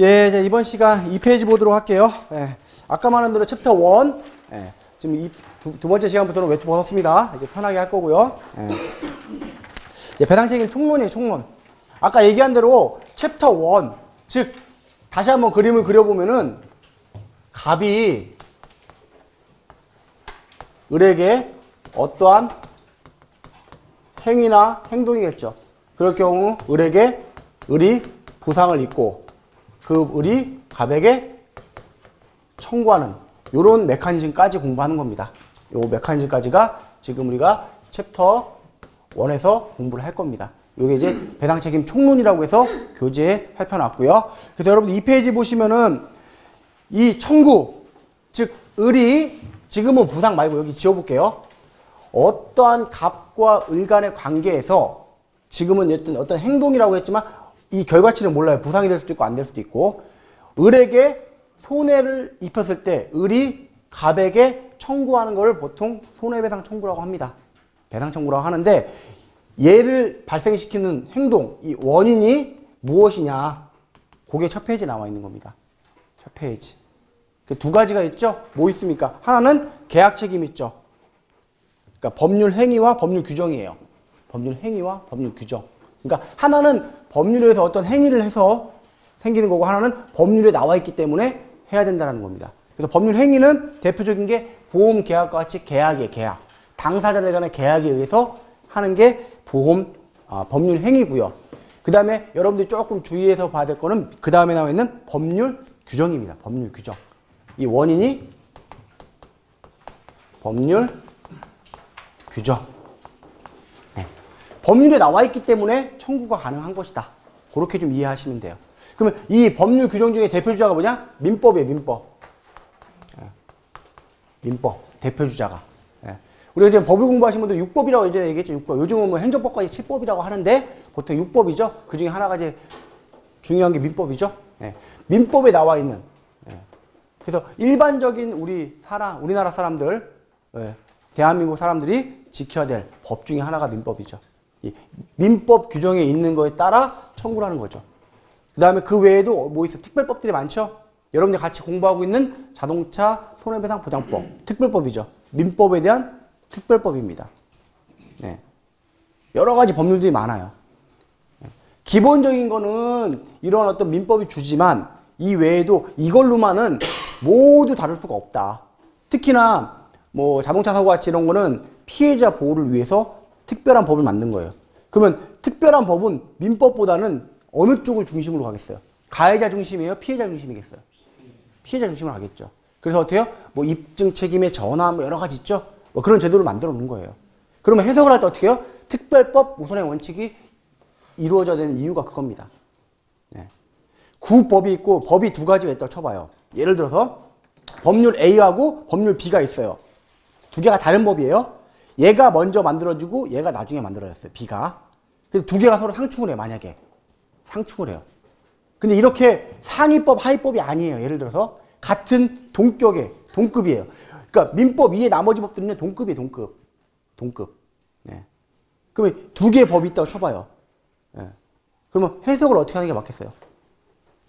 예, 이제 이번 시간 2페이지 보도록 할게요. 예, 아까 말한 대로 챕터 1, 예, 지금 이 두, 두 번째 시간부터는 외투 벗었습니다. 이제 편하게 할 거고요. 예. 이제 배상책임 총론이에요, 총론. 아까 얘기한 대로 챕터 1, 즉, 다시 한번 그림을 그려보면은 갑이 을에게 어떠한 행위나 행동이겠죠. 그럴 경우 을에게 을이 부상을 입고 그 을이 갑에게 청구하는 이런 메커니즘까지 공부하는 겁니다. 요 메커니즘까지가 지금 우리가 챕터 1에서 공부를 할 겁니다. 요게 이제 배상 책임 총론이라고 해서 교재에 살펴놨고요. 그래서 여러분 이 페이지 보시면은 이 청구 즉 을이 지금은 부상 말고 여기 지워볼게요. 어떠한 갑과 을 간의 관계에서 지금은 어떤 행동이라고 했지만 이 결과치는 몰라요. 부상이 될 수도 있고 안 될 수도 있고 을에게 손해를 입혔을 때 을이 갑에게 청구하는 것을 보통 손해배상 청구라고 합니다. 배상 청구라고 하는데 얘를 발생시키는 행동, 이 원인이 무엇이냐? 그게 첫 페이지에 나와 있는 겁니다. 첫 페이지. 그두 가지가 있죠? 뭐 있습니까? 하나는 계약 책임 있죠. 그러니까 법률 행위와 법률 규정이에요. 법률 행위와 법률 규정. 그러니까 하나는 법률에서 어떤 행위를 해서 생기는 거고 하나는 법률에 나와 있기 때문에 해야 된다는 겁니다. 그래서 법률 행위는 대표적인 게 보험 계약과 같이 계약이에요. 계약. 당사자들 간의 계약에 의해서 하는 게 보험 아, 법률 행위고요. 그 다음에 여러분들이 조금 주의해서 봐야 될 거는 그 다음에 나와 있는 법률 규정입니다. 법률 규정. 이 원인이 법률 규정. 네. 법률에 나와 있기 때문에 청구가 가능한 것이다. 그렇게 좀 이해하시면 돼요. 그러면 이 법률 규정 중에 대표주자가 뭐냐? 민법이에요, 민법. 네. 민법, 대표주자가. 네. 우리가 지금 법을 공부하신 분들 육법이라고 예전에 얘기했죠, 육법. 요즘은 뭐 행정법까지 칠법이라고 하는데 보통 육법이죠. 그 중에 하나가 이제 중요한 게 민법이죠. 네. 민법에 나와 있는. 네. 그래서 일반적인 우리 사람, 우리나라 사람들, 네. 대한민국 사람들이 지켜야 될 법 중에 하나가 민법이죠. 이 민법 규정에 있는 거에 따라 청구를 하는 거죠. 그 다음에 그 외에도 뭐 있어? 특별법들이 많죠? 여러분들 같이 공부하고 있는 자동차 손해배상 보장법, 특별법이죠. 민법에 대한 특별법입니다. 네. 여러 가지 법률들이 많아요. 네. 기본적인 거는 이런 어떤 민법이 주지만 이 외에도 이걸로만은 모두 다룰 수가 없다. 특히나 뭐 자동차 사고 같이 이런 거는 피해자 보호를 위해서 특별한 법을 만든 거예요. 그러면 특별한 법은 민법보다는 어느 쪽을 중심으로 가겠어요? 가해자 중심이에요? 피해자 중심이겠어요? 피해자 중심으로 가겠죠. 그래서 어때요? 뭐 입증 책임의 전환 뭐 여러 가지 있죠? 뭐 그런 제도를 만들어 놓은 거예요. 그러면 해석을 할 때 어떻게 해요? 특별법 우선의 원칙이 이루어져야 되는 이유가 그겁니다. 네. 구법이 있고 법이 두 가지가 있다고 쳐봐요. 예를 들어서 법률 A하고 법률 B가 있어요. 두 개가 다른 법이에요. 얘가 먼저 만들어지고 얘가 나중에 만들어졌어요. B가. 그래서 두 개가 서로 상충을 해요. 만약에. 상충을 해요. 근데 이렇게 상위법, 하위법이 아니에요. 예를 들어서 같은 동격의 동급이에요. 그러니까 민법 이외 나머지 법들은 동급이에요. 동급. 동급. 네. 그러면 두 개의 법이 있다고 쳐봐요. 네. 그러면 해석을 어떻게 하는 게 맞겠어요?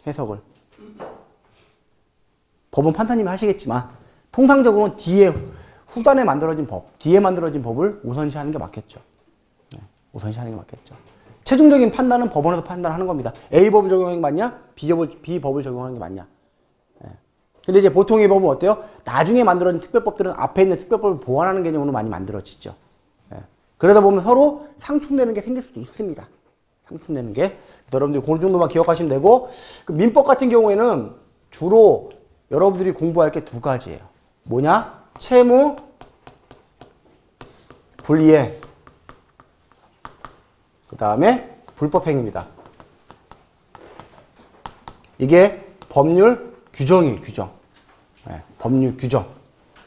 해석을. 법은 판사님이 하시겠지만 통상적으로는 뒤에 후단에 만들어진 법, 뒤에 만들어진 법을 우선시하는 게 맞겠죠. 네, 우선시하는 게 맞겠죠. 최종적인 판단은 법원에서 판단하는 겁니다. A법을 적용하는 게 맞냐? B법을, B법을 적용하는 게 맞냐? 네. 근데 이제 보통의 법은 어때요? 나중에 만들어진 특별법들은 앞에 있는 특별법을 보완하는 개념으로 많이 만들어지죠. 네. 그러다 보면 서로 상충되는 게 생길 수도 있습니다. 상충되는 게. 여러분들이 그 정도만 기억하시면 되고, 그 민법 같은 경우에는 주로 여러분들이 공부할 게 두 가지예요. 뭐냐? 채무, 불이행, 그 다음에 불법행위입니다. 이게 법률 규정이에요, 규정. 네, 법률 규정.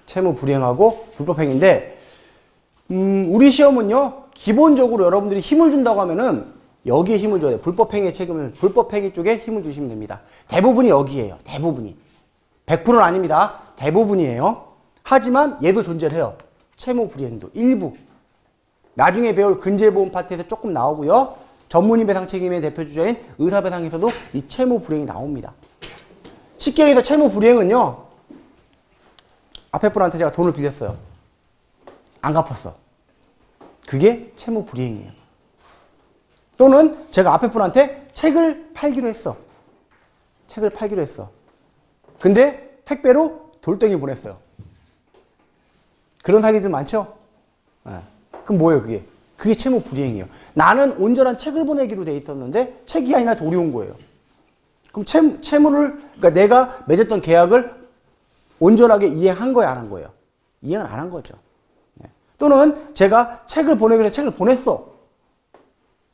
채무 불이행하고 불법행위인데, 음, 우리 시험은요, 기본적으로 여러분들이 힘을 준다고 하면은 여기에 힘을 줘야 돼요. 불법행위의 책임을, 불법행위 쪽에 힘을 주시면 됩니다. 대부분이 여기에요. 대부분이. 100%는 아닙니다. 대부분이에요. 하지만 얘도 존재를 해요. 채무 불이행도 일부. 나중에 배울 근제보험 파트에서 조금 나오고요. 전문의 배상 책임의 대표 주자인 의사 배상에서도 이 채무 불이행이 나옵니다. 쉽게 얘기해서 채무 불이행은요. 앞에 분한테 제가 돈을 빌렸어요. 안 갚았어. 그게 채무 불이행이에요. 또는 제가 앞에 분한테 책을 팔기로 했어. 책을 팔기로 했어. 근데 택배로 돌덩이 보냈어요. 그런 사기들 많죠? 예. 그럼 뭐예요, 그게? 그게 채무 불이행이에요. 나는 온전한 책을 보내기로 돼 있었는데 책이 아니라 돌이 온 거예요. 그럼 채, 채무를, 그러니까 내가 맺었던 계약을 온전하게 이행한 거야, 안 한 거예요? 이행을 안 한 거죠. 예. 또는 제가 책을 보내기로 해서 책을 보냈어.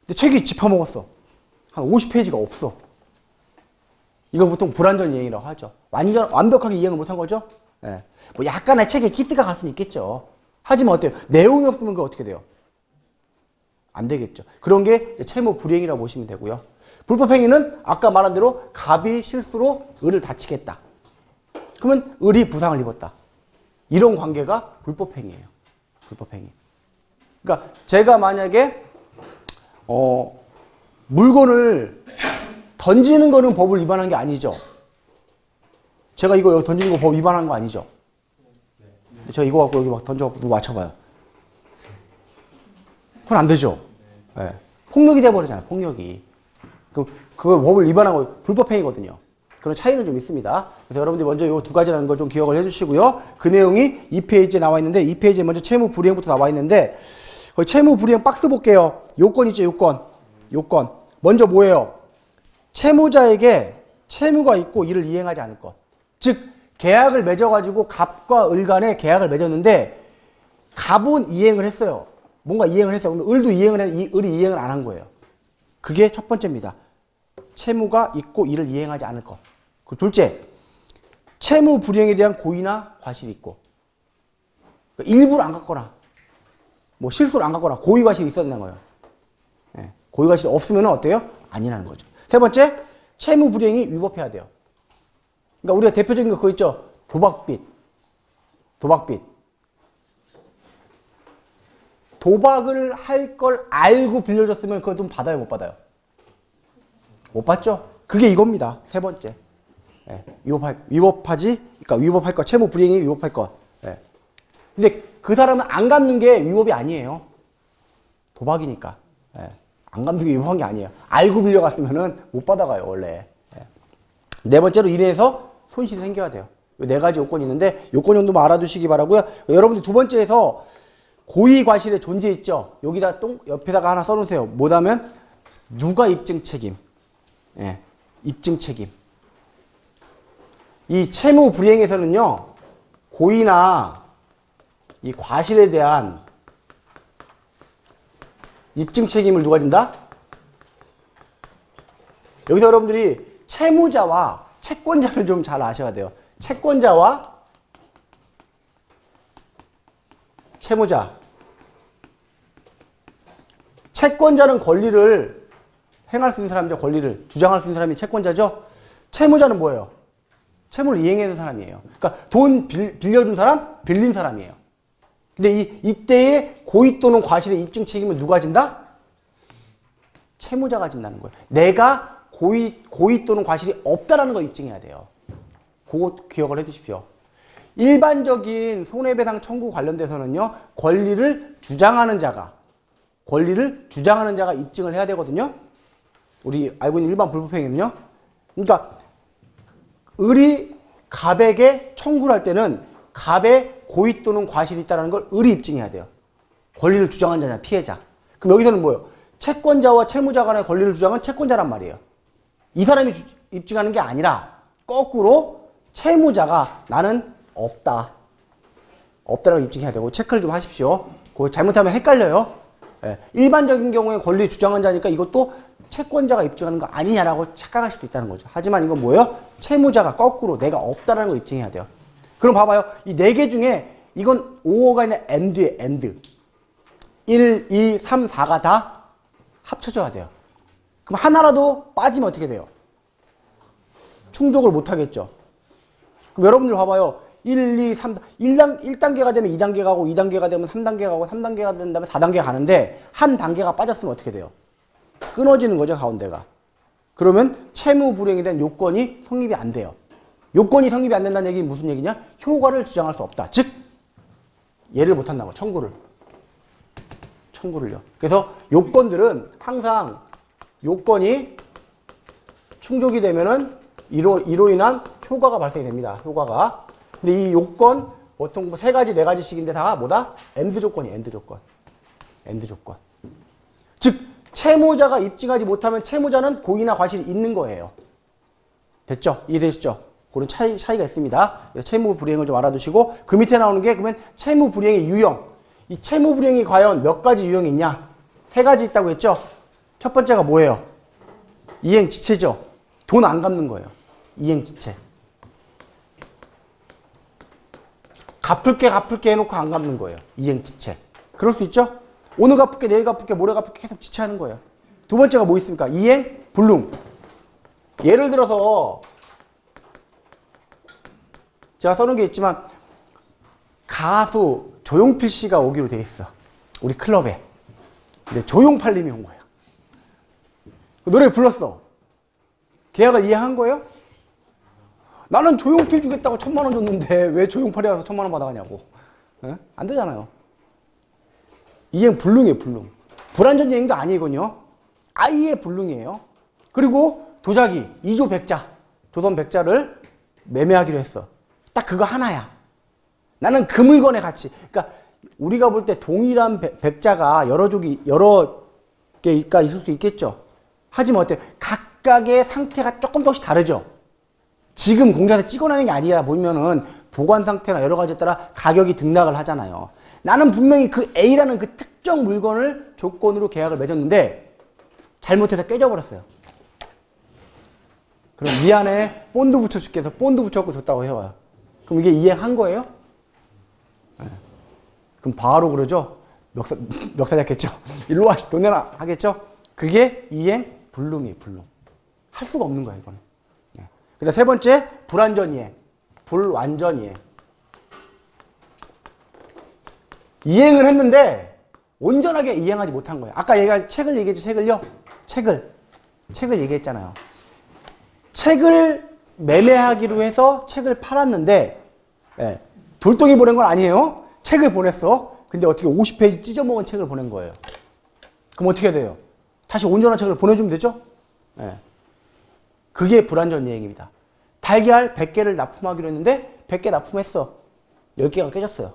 근데 책이 집어먹었어. 한 50페이지가 없어. 이걸 보통 불완전 이행이라고 하죠. 완전, 완벽하게 이행을 못한 거죠? 예. 뭐 약간의 책에 키스가 갈 수는 있겠죠. 하지만 어때요? 내용이 없으면 그 어떻게 돼요? 안 되겠죠. 그런 게 채무 불이행이라고 보시면 되고요. 불법행위는 아까 말한 대로 갑이 실수로 을을 다치겠다. 그러면 을이 부상을 입었다. 이런 관계가 불법행위예요. 불법행위. 그러니까 제가 만약에 어, 물건을 던지는 거는 법을 위반한 게 아니죠. 제가 이거 던지는 거 법 위반한 거 아니죠. 저 이거 갖고 여기 막 던져갖고 누구 맞춰봐요. 그건 안 되죠. 예. 폭력이 돼버리잖아요. 폭력이. 그, 그걸 법을 위반한 거 불법행위거든요. 그런 차이는 좀 있습니다. 그래서 여러분들이 먼저 이 두 가지라는 걸 좀 기억을 해주시고요. 그 내용이 2페이지에 나와 있는데 2페이지에 먼저 채무 불이행부터 나와 있는데 거기 채무 불이행 박스 볼게요. 요건 있죠. 요건. 요건. 먼저 뭐예요? 채무자에게 채무가 있고 이를 이행하지 않을 것. 즉 계약을 맺어가지고 갑과 을 간에 계약을 맺었는데 갑은 이행을 했어요. 뭔가 이행을 했어요. 그럼 을도 이행을 해, 이, 을이 이행을 안 한 거예요. 그게 첫 번째입니다. 채무가 있고 이를 이행하지 않을 것. 그 둘째, 채무 불이행에 대한 고의나 과실이 있고 그러니까 일부러 안 갖거나 뭐 실수로 안 갖거나 고의 과실이 되는 거예요. 예, 고의 과실이 없으면 어때요? 아니라는 거죠. 세 번째, 채무 불이행이 위법해야 돼요. 그러니까 우리가 대표적인 거 그거 있죠. 도박빚. 도박빚. 도박을 할 걸 알고 빌려줬으면 그 돈 받아요, 못 받아요? 못 받죠? 그게 이겁니다. 세 번째. 예, 위법할, 위법하지? 그러니까 위법할 것, 채무 불이행이 위법할 것. 예. 근데 그 사람은 안 갚는 게 위법이 아니에요. 도박이니까. 예. 안 갚는 게 위법한 게 아니에요. 알고 빌려갔으면 은 못 받아가요, 원래. 예. 네 번째로 이래서 손실이 생겨야 돼요. 이네 가지 요건이 있는데 요건 정도만 알아두시기 바라고요. 여러분들 두 번째에서 고의 과실의 존재 있죠. 여기다 똥 옆에다가 하나 써놓으세요. 뭐다면 누가 입증 책임. 예, 입증 책임. 이 채무 불이행에서는요. 고의나 이 과실에 대한 입증 책임을 누가 진다? 여기서 여러분들이 채무자와 채권자를 좀 잘 아셔야 돼요. 채권자와 채무자. 채권자는 권리를 행할 수 있는 사람이죠. 권리를 주장할 수 있는 사람이 채권자죠. 채무자는 뭐예요? 채무를 이행하는 사람이에요. 그러니까 돈 빌, 빌려준 사람, 빌린 사람이에요. 근데 이, 이때의 고의 또는 과실의 입증 책임은 누가 진다? 채무자가 진다는 거예요. 내가 고의, 고의 또는 과실이 없다라는 걸 입증해야 돼요. 그거 기억을 해 주십시오. 일반적인 손해배상 청구 관련돼서는요, 권리를 주장하는 자가, 권리를 주장하는 자가 입증을 해야 되거든요. 우리 알고 있는 일반 불법행위는요. 그러니까, 을이 갑에게 청구를 할 때는 갑의 고의 또는 과실이 있다는 걸 을이 입증해야 돼요. 권리를 주장한 자냐, 피해자. 그럼 여기서는 뭐예요? 채권자와 채무자 간의 권리를 주장한 채권자란 말이에요. 이 사람이 주- 입증하는 게 아니라 거꾸로 채무자가 나는 없다. 없다라고 입증해야 되고 체크를 좀 하십시오. 그거 잘못하면 헷갈려요. 예, 일반적인 경우에 권리 주장한 자니까 이것도 채권자가 입증하는 거 아니냐라고 착각할 수도 있다는 거죠. 하지만 이건 뭐예요? 채무자가 거꾸로 내가 없다라는 걸 입증해야 돼요. 그럼 봐봐요. 이 네 개 중에 이건 5호가 있는 AND에 AND. 1, 2, 3, 4가 다 합쳐져야 돼요. 그럼 하나라도 빠지면 어떻게 돼요? 충족을 못 하겠죠. 그럼 여러분들 봐봐요. 1, 2, 3, 1단, 1단계가 되면 2단계 가고 2단계가 되면 3단계 가고 3단계가 된 다음에 4단계 가는데 한 단계가 빠졌으면 어떻게 돼요? 끊어지는 거죠, 가운데가. 그러면 채무 불이행에 대한 요건이 성립이 안 돼요. 요건이 성립이 안 된다는 얘기는 무슨 얘기냐? 효과를 주장할 수 없다. 즉 얘를 못 한다고 청구를 청구를요. 그래서 요건들은 항상 요건이 충족이 되면은 이로 이로 인한 효과가 발생이 됩니다. 효과가. 근데 이 요건 보통 뭐세 가지 네 가지씩인데 다 뭐다? and 조건이 and 조건. and 조건. 즉 채무자가 입증하지 못하면 채무자는 고의나 과실이 있는 거예요. 됐죠? 이해되시죠? 그런 차이, 차이가 있습니다. 채무 불이행을 좀 알아두시고 그 밑에 나오는 게 그러면 채무 불이행의 유형. 이 채무 불이행이 과연 몇 가지 유형이 있냐? 세 가지 있다고 했죠? 첫 번째가 뭐예요? 이행 지체죠. 돈 안 갚는 거예요. 이행 지체. 갚을게 갚을게 해놓고 안 갚는 거예요. 이행 지체. 그럴 수 있죠? 오늘 갚을게 내일 갚을게 모레 갚을게 계속 지체하는 거예요. 두 번째가 뭐 있습니까? 이행 불능. 예를 들어서 제가 써놓은 게 있지만 가수 조용필 씨가 오기로 돼 있어. 우리 클럽에. 근데 조용팔님이 온 거야. 노래 불렀어. 계약을 이해한 거예요? 나는 조용필 주겠다고 천만 원 줬는데 왜 조용팔이 와서 천만 원 받아가냐고. 에? 안 되잖아요. 이행 불능이에요, 불능. 불완전 이행도 아니거든요. 아예 불능이에요. 그리고 도자기 2조 백자, 조던 백자를 매매하기로 했어. 딱 그거 하나야. 나는 그 물건의 가치. 그러니까 우리가 볼 때 동일한 백- 백자가 여러 족이 여러 개가 있을 수 있겠죠. 하지만 어때? 각각의 상태가 조금 조금씩 다르죠. 지금 공장에서 찍어내는 게 아니라 보면은 보관 상태나 여러 가지에 따라 가격이 등락을 하잖아요. 나는 분명히 그 A라는 그 특정 물건을 조건으로 계약을 맺었는데 잘못해서 깨져버렸어요. 그럼 미안해 본드 붙여줄게 해서 본드 붙여갖고 줬다고 해봐요. 그럼 이게 이행한 거예요? 네. 그럼 바로 그러죠? 멱사, 멱살 잡겠죠? 일로 와, 돈 내놔 하겠죠? 그게 이행 불능이에요, 불능. 할 수가 없는 거야, 이거는. 네. 그 다음 세 번째, 불완전 이행. 불완전 이행. 이행을 했는데 온전하게 이행하지 못한 거예요. 아까 얘가 책을 얘기했지, 책을요? 책을. 책을 얘기했잖아요. 책을 매매하기로 해서 책을 팔았는데 예, 돌덩이 보낸 건 아니에요. 책을 보냈어. 근데 어떻게 50페이지 찢어먹은 책을 보낸 거예요. 그럼 어떻게 돼요? 다시 온전한 책을 보내주면 되죠? 예. 그게 불완전 이행입니다. 달걀 100개를 납품하기로 했는데 100개 납품했어. 10개가 깨졌어요.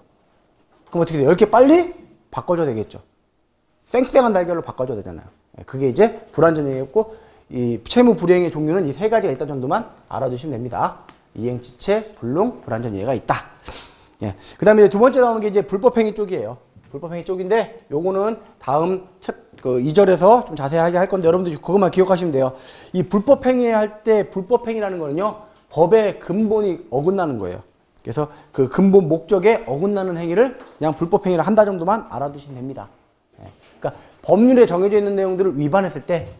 그럼 어떻게 돼요? 10개 빨리 바꿔줘야 되겠죠. 쌩쌩한 달걀로 바꿔줘야 되잖아요. 예, 그게 이제 불완전 이행이었고 이 채무 불이행의 종류는 이 세 가지가 있다 정도만 알아두시면 됩니다. 이행 지체, 불능, 불완전 이해가 있다. 예. 그 다음에 두 번째 나오는 게 이제 불법행위 쪽이에요. 불법행위 쪽인데 요거는 다음 챕, 그 2절에서 좀 자세하게 할 건데 여러분들 그것만 기억하시면 돼요. 이 불법 행위 할 때 불법 행위라는 거는요. 법의 근본이 어긋나는 거예요. 그래서 그 근본 목적에 어긋나는 행위를 그냥 불법 행위를 한다 정도만 알아두시면 됩니다. 예. 그러니까 법률에 정해져 있는 내용들을 위반했을 때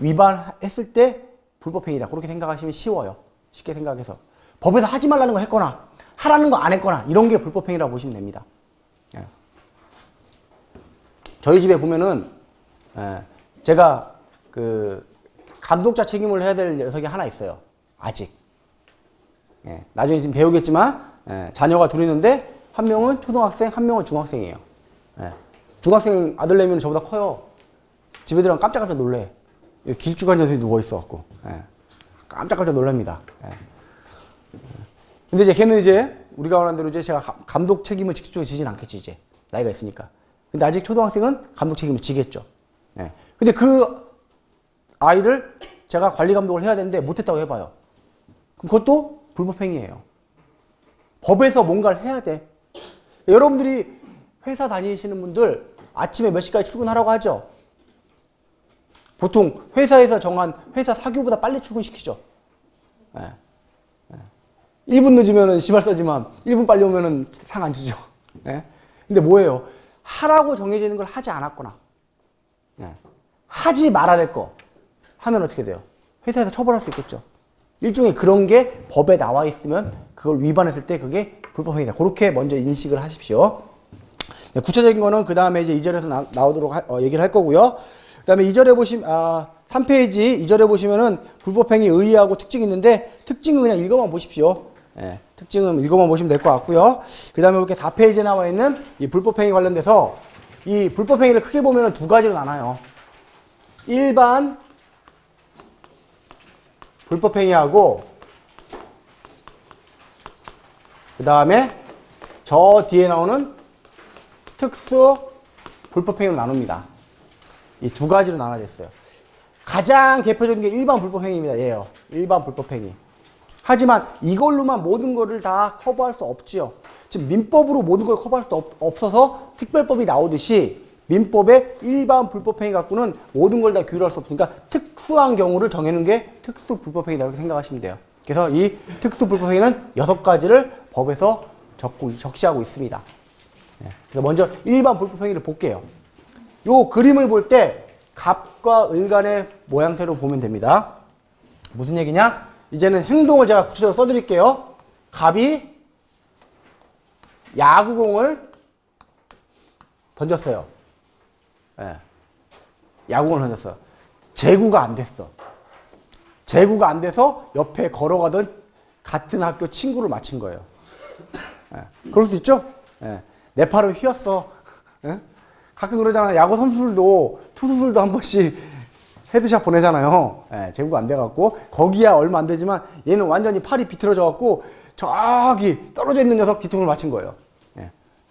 위반했을 때 불법 행위다. 그렇게 생각하시면 쉬워요. 쉽게 생각해서. 법에서 하지 말라는 거 했거나 하라는 거 안 했거나 이런 게 불법 행위라고 보시면 됩니다. 예. 저희 집에 보면은 예, 제가 그 감독자 책임을 해야 될 녀석이 하나 있어요. 아직. 예, 나중에 좀 배우겠지만 예, 자녀가 둘 있는데 한 명은 초등학생, 한 명은 중학생이에요. 예, 중학생 아들내미는 저보다 커요. 집에 들어가면 깜짝깜짝 놀래. 길쭉한 녀석이 누워있어갖고. 예, 깜짝깜짝 놀랍니다. 예. 근데 이제 걔는 이제 우리가 원하는 대로 이제 제가 가- 감독 책임을 직접적으로 지진 않겠지, 이제. 나이가 있으니까. 근데 아직 초등학생은 감독 책임을 지겠죠. 예. 근데 그 아이를 제가 관리 감독을 해야 되는데 못했다고 해봐요. 그것도 불법행위예요. 법에서 뭔가를 해야 돼. 여러분들이 회사 다니시는 분들 아침에 몇 시까지 출근하라고 하죠? 보통 회사에서 정한 회사 사교보다 빨리 출근시키죠. 예. 예. 1분 늦으면은 시발 써지만 1분 빨리 오면은 상안 주죠. 예. 근데 뭐예요? 하라고 정해져 있는 걸 하지 않았거나 예. 하지 말아야 될 거 하면 어떻게 돼요? 회사에서 처벌할 수 있겠죠. 일종의 그런 게 법에 나와 있으면 그걸 위반했을 때 그게 불법행위다. 그렇게 먼저 인식을 하십시오. 네, 구체적인 거는 그 다음에 이제 2절에서 나, 오도록 얘기를 할 거고요. 그 다음에 2절에 보시면 아 3페이지 2절에 보시면은 불법행위 의의하고 특징이 있는데 특징은 그냥 읽어만 보십시오. 예, 특징은 읽어만 보시면 될 것 같고요. 그 다음에 이렇게 4페이지에 나와 있는 이 불법행위 관련돼서 이 불법행위를 크게 보면은 두 가지로 나눠요. 일반 불법행위하고 그 다음에 저 뒤에 나오는 특수 불법행위로 나눕니다. 이 두 가지로 나눠졌어요. 가장 대표적인 게 일반 불법행위입니다. 얘요. 일반 불법행위. 하지만 이걸로만 모든 거를 다 커버할 수 없지요. 지금 민법으로 모든 걸 커버할 수 없, 없어서 특별법이 나오듯이 민법의 일반 불법행위 갖고는 모든 걸 다 규율할 수 없으니까 특수한 경우를 정해놓은 게 특수 불법행위다 이렇게 생각하시면 돼요. 그래서 이 특수 불법행위는 여섯 가지를 법에서 적고, 적시하고 있습니다. 네. 그래서 먼저 일반 불법행위를 볼게요. 요 그림을 볼 때 갑과 을 간의 모양새로 보면 됩니다. 무슨 얘기냐? 이제는 행동을 제가 구체적으로 써드릴게요. 갑이 야구공을 던졌어요. 예. 야구공을 던졌어요. 제구가 안 됐어. 제구가 안 돼서 옆에 걸어가던 같은 학교 친구를 맞힌 거예요. 예. 그럴 수 있죠? 예. 내 팔을 휘었어. 예? 가끔 그러잖아. 야구 선수들도 투수들도 한 번씩 headshot 보내잖아요. 예, 제구가 안 돼갖고 거리야 얼마 안 되지만 얘는 완전히 팔이 비틀어져갖고 저기 떨어져 있는 녀석 뒤통수를 맞힌 거예요.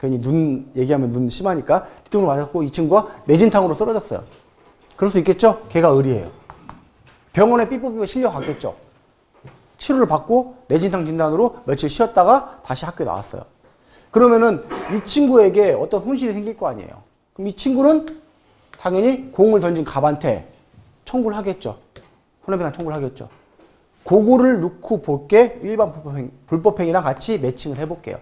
예, 괜히 눈 얘기하면 눈 심하니까 뒤통수를 맞았고 이 친구가 뇌진탕으로 쓰러졌어요. 그럴 수 있겠죠? 걔가 을이에요. 병원에 삐뽀삐뽀 실려갔겠죠. 치료를 받고 뇌진탕 진단으로 며칠 쉬었다가 다시 학교에 나왔어요. 그러면은 이 친구에게 어떤 손실이 생길 거 아니에요. 그럼 이 친구는 당연히 공을 던진 갑한테 청구를 하겠죠. 손해배상 청구를 하겠죠. 그거를 놓고 볼 게 일반 불법행, 불법행위랑 같이 매칭을 해볼게요.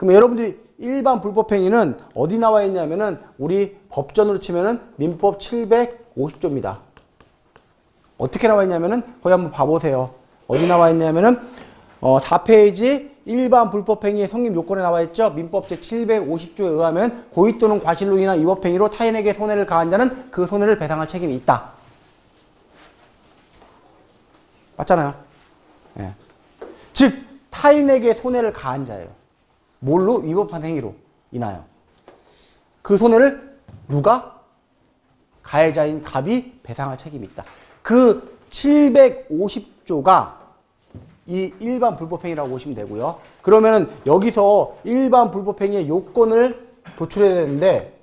네. 그러면 여러분들이 일반 불법행위는 어디 나와 있냐면은 우리 법전으로 치면은 민법 750조입니다. 어떻게 나와 있냐면은 거기 한번 봐보세요. 어디 나와 있냐면은 어, 4페이지 일반 불법행위의 성립 요건에 나와 있죠. 민법 제750조에 의하면 고의 또는 과실로 인한 위법행위로 타인에게 손해를 가한 자는 그 손해를 배상할 책임이 있다. 맞잖아요. 예. 즉 타인에게 손해를 가한 자예요. 뭘로? 위법한 행위로 인하여. 그 손해를 누가? 가해자인 갑이 배상할 책임이 있다. 그 750조가 이 일반 불법행위라고 보시면 되고요. 그러면은 여기서 일반 불법행위의 요건을 도출해야 되는데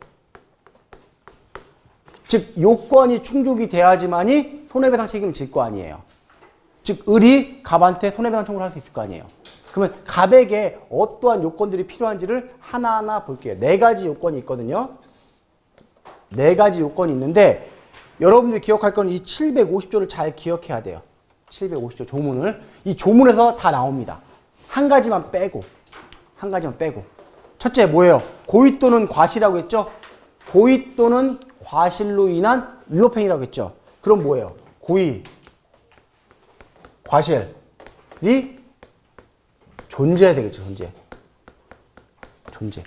즉 요건이 충족이 돼야지만이 손해배상 책임을 질 거 아니에요. 즉 을이 갑한테 손해배상 청구를 할 수 있을 거 아니에요. 그러면 갑에게 어떠한 요건들이 필요한지를 하나하나 볼게요. 네 가지 요건이 있거든요. 네 가지 요건이 있는데 여러분들이 기억할 건 이 750조를 잘 기억해야 돼요. 750조 조문을 이 조문에서 다 나옵니다. 한 가지만 빼고 한 가지만 빼고 첫째 뭐예요? 고의 또는 과실이라고 했죠? 고의 또는 과실로 인한 위법행위라고 했죠? 그럼 뭐예요? 고의, 과실이 존재해야 되겠죠, 존재. 존재.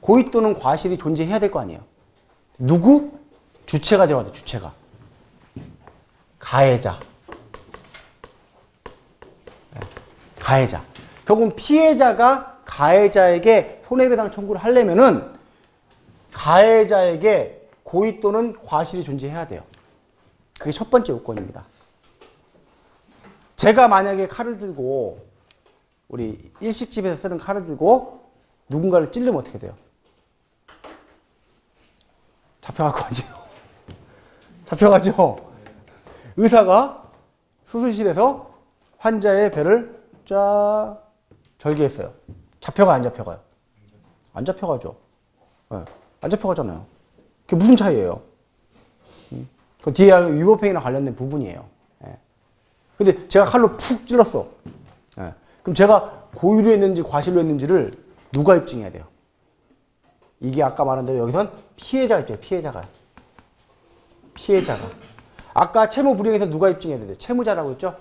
고의 또는 과실이 존재해야 될 거 아니에요. 누구? 주체가 되어야 돼, 주체가. 가해자. 가해자. 결국은 피해자가 가해자에게 손해배상 청구를 하려면은 가해자에게 고의 또는 과실이 존재해야 돼요. 그게 첫 번째 요건입니다. 제가 만약에 칼을 들고 우리 일식집에서 쓰는 칼을 들고 누군가를 찔르면 어떻게 돼요? 거 아니에요? 잡혀가죠? 의사가 수술실에서 환자의 배를 쫙 절개했어요. 잡혀가 안 잡혀가요? 안 잡혀가죠. 네. 안 잡혀가잖아요. 그게 무슨 차이예요? 음? 그 뒤에 위법행위랑 관련된 부분이에요. 네. 근데 제가 칼로 푹 찔렀어. 네. 그럼 제가 고의로 했는지 과실로 했는지를 누가 입증해야 돼요? 이게 아까 말한 대로 여기선 피해자가 있죠. 피해자가. 피해자가. 아까 채무 불이행에서 누가 입증해야 돼요? 채무자라고 했죠?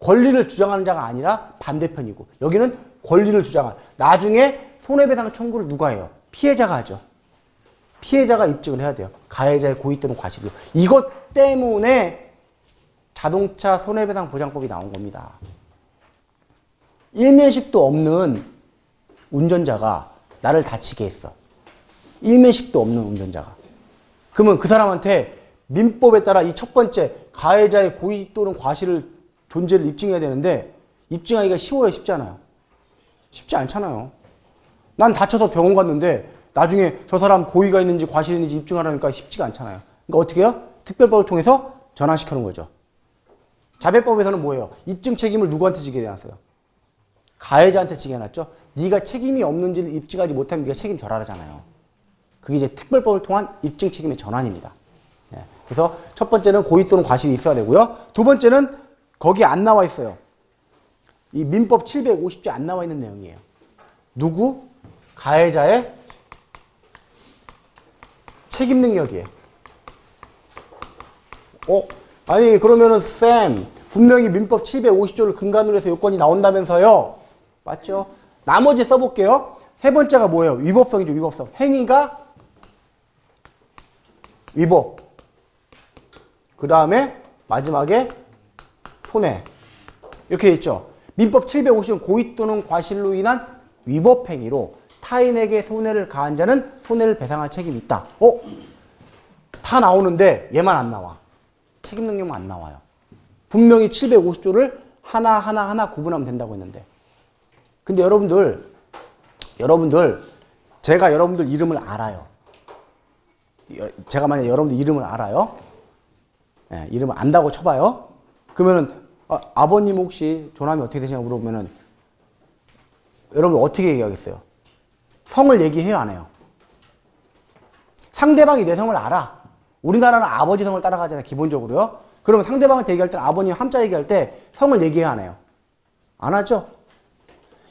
권리를 주장하는 자가 아니라 반대편이고 여기는 권리를 주장한 나중에 손해배상 청구를 누가 해요? 피해자가 하죠. 피해자가 입증을 해야 돼요. 가해자의 고의 또는 과실로. 이것 때문에 자동차 손해배상 보장법이 나온 겁니다. 일면식도 없는 운전자가 나를 다치게 했어. 일면식도 없는 운전자가. 그러면 그 사람한테 민법에 따라 이 첫 번째 가해자의 고의 또는 과실을 존재를 입증해야 되는데 입증하기가 쉬워요, 쉽지 않아요? 쉽지 않잖아요. 난 다쳐서 병원 갔는데 나중에 저 사람 고의가 있는지 과실이 있는지 입증하라니까 쉽지가 않잖아요. 그러니까 어떻게 해요? 특별법을 통해서 전환시켜 놓은 거죠. 자배법에서는 뭐예요? 입증 책임을 누구한테 지게 해놨어요? 가해자한테 지게 해놨죠. 네가 책임이 없는지를 입증하지 못하면 네가 책임 절하라잖아요. 그게 이제 특별법을 통한 입증 책임의 전환입니다. 네. 그래서 첫 번째는 고의 또는 과실이 있어야 되고요. 두 번째는 거기 안 나와 있어요. 이 민법 750조 안 나와 있는 내용이에요. 누구? 가해자의 책임 능력이에요. 어? 아니 그러면은 쌤 분명히 민법 750조를 근간으로 해서 요건이 나온다면서요. 맞죠? 나머지 써볼게요. 세 번째가 뭐예요? 위법성이죠. 위법성. 행위가 위법. 그 다음에 마지막에 손해. 이렇게 돼 있죠. 민법 750은 고의 또는 과실로 인한 위법 행위로 타인에게 손해를 가한 자는 손해를 배상할 책임이 있다. 어? 다 나오는데 얘만 안 나와. 책임 능력만 안 나와요. 분명히 750조를 하나하나 하나 구분하면 된다고 했는데. 근데 여러분들 여러분들 제가 여러분들 이름을 알아요. 여- 제가 만약 여러분들 이름을 알아요. 예, 이름을 안다고 쳐봐요. 그러면은 아, 아버님 혹시 조남이 어떻게 되시냐고 물어보면은 여러분 어떻게 얘기하겠어요? 성을 얘기해요 안 해요? 상대방이 내 성을 알아. 우리나라는 아버지 성을 따라가잖아요 기본적으로요. 그러면 상대방한테 얘기할 때는 아버님 함자 얘기할 때 성을 얘기해요 안 해요? 안 하죠?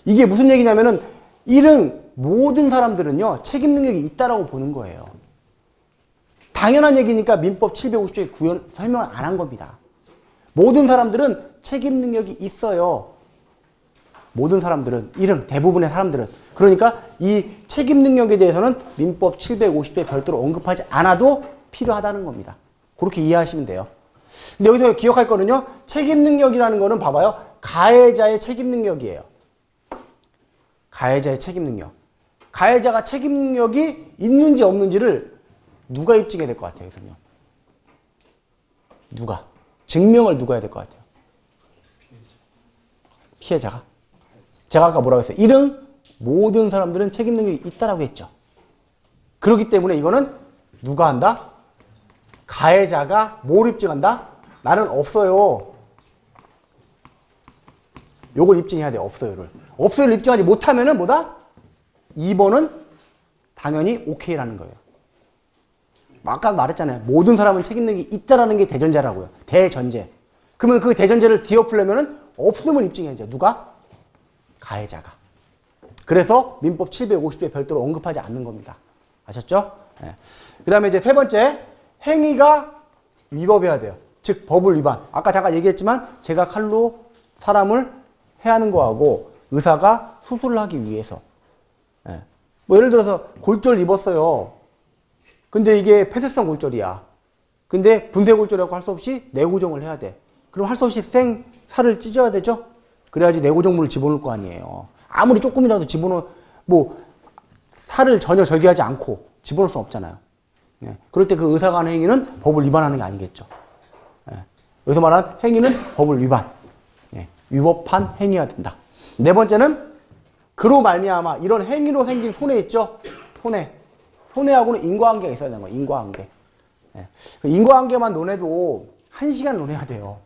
이게 무슨 얘기냐면은 이런 모든 사람들은요 책임 능력이 있다라고 보는 거예요. 당연한 얘기니까 민법 750조에 구현 설명을 안 한 겁니다. 모든 사람들은 책임 능력이 있어요. 모든 사람들은 이름 대부분의 사람들은 그러니까 이 책임 능력에 대해서는 민법 750조에 별도로 언급하지 않아도 필요하다는 겁니다. 그렇게 이해하시면 돼요. 근데 여기서 기억할 거는요. 책임 능력이라는 거는 봐봐요. 가해자의 책임 능력이에요. 가해자의 책임 능력. 가해자가 책임 능력이 있는지 없는지를 누가 입증해야 될 것 같아요, 여기서요. 누가? 증명을 누가 해야 될 것 같아요? 피해자가. 제가 아까 뭐라고 했어요? 이런 모든 사람들은 책임 능력이 있다라고 했죠. 그렇기 때문에 이거는 누가 한다? 가해자가 뭘 입증한다? 나는 없어요. 요걸 입증해야 돼요. 없어요를. 없어요를 입증하지 못하면은 뭐다? 2번은 당연히 오케이라는 거예요. 아까 말했잖아요. 모든 사람은 책임 능력이 있다라는 게 대전제라고요. 대전제. 그러면 그 대전제를 뒤엎으려면은 없음을 입증해야죠. 누가? 가해자가. 그래서 민법 750조에 별도로 언급하지 않는 겁니다. 아셨죠? 그 다음에 이제 세 번째, 행위가 위법해야 돼요. 즉, 법을 위반. 아까 잠깐 얘기했지만, 제가 칼로 사람을 해하는 거하고, 의사가 수술을 하기 위해서. 예. 뭐, 예를 들어서, 골절 입었어요. 근데 이게 폐쇄성 골절이야. 근데 분쇄 골절이라고 할 수 없이 내고정을 해야 돼. 그럼 할 수 없이 생 살을 찢어야 되죠? 그래야지 내고정물을 집어넣을 거 아니에요. 아무리 조금이라도 집어넣어, 뭐, 살을 전혀 절개하지 않고 집어넣을 수 없잖아요. 예. 그럴 때 그 의사가 하는 행위는 법을 위반하는 게 아니겠죠. 예. 여기서 말하는 행위는 법을 위반. 예. 위법한 행위가 된다. 네 번째는 그로 말미암아 이런 행위로 생긴 손해 있죠? 손해. 손해하고는 인과관계가 있어야 되는 거예요. 인과관계. 예. 그 인과관계만 논해도 한 시간 논해야 돼요.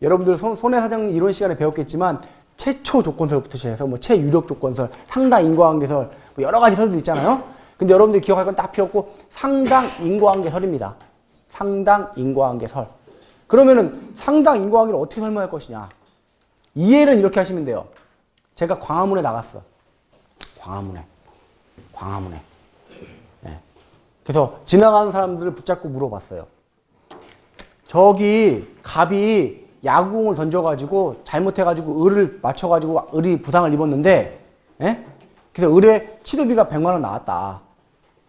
여러분들 손, 손해사정 이론 시간에 배웠겠지만 최초 조건설부터 시작해서 뭐 최유력 조건설, 상당 인과관계설 뭐 여러 가지 설도 있잖아요. 근데 여러분들 기억할 건 딱 필요 없고 상당 인과관계설입니다. 상당 인과관계설. 그러면은 상당 인과관계를 어떻게 설명할 것이냐? 이해는 이렇게 하시면 돼요. 제가 광화문에 나갔어. 광화문에. 광화문에. 네. 그래서 지나가는 사람들을 붙잡고 물어봤어요. 저기 갑이 야구공을 던져가지고 잘못해가지고 을을 맞춰가지고 을이 부상을 입었는데, 예? 그래서 을의 치료비가 100만 원 나왔다.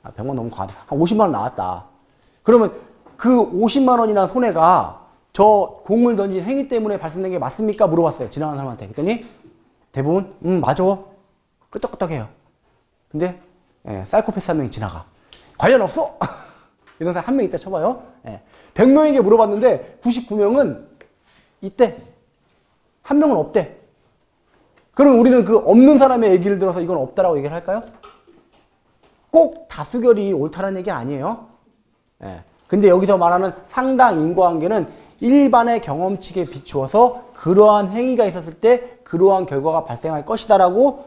아, 100만 넘으면 과한 한 50만 원 나왔다. 그러면 그 50만 원이나 손해가 저 공을 던진 행위 때문에 발생된 게 맞습니까? 물어봤어요. 지나가는 사람한테. 그랬더니 대부분 음 맞아. 끄떡끄떡해요. 근데 예, 사이코패스 한 명이 지나가. 관련 없어. 이런 사람 한 명 있다 쳐봐요. 예. 100명에게 물어봤는데 99명은 있대. 한 명은 없대. 그럼 우리는 그 없는 사람의 얘기를 들어서 이건 없다라고 얘기를 할까요? 꼭 다수결이 옳다는 얘기는 아니에요. 예. 근데 여기서 말하는 상당 인과관계는 일반의 경험칙에 비추어서 그러한 행위가 있었을 때 그러한 결과가 발생할 것이다라고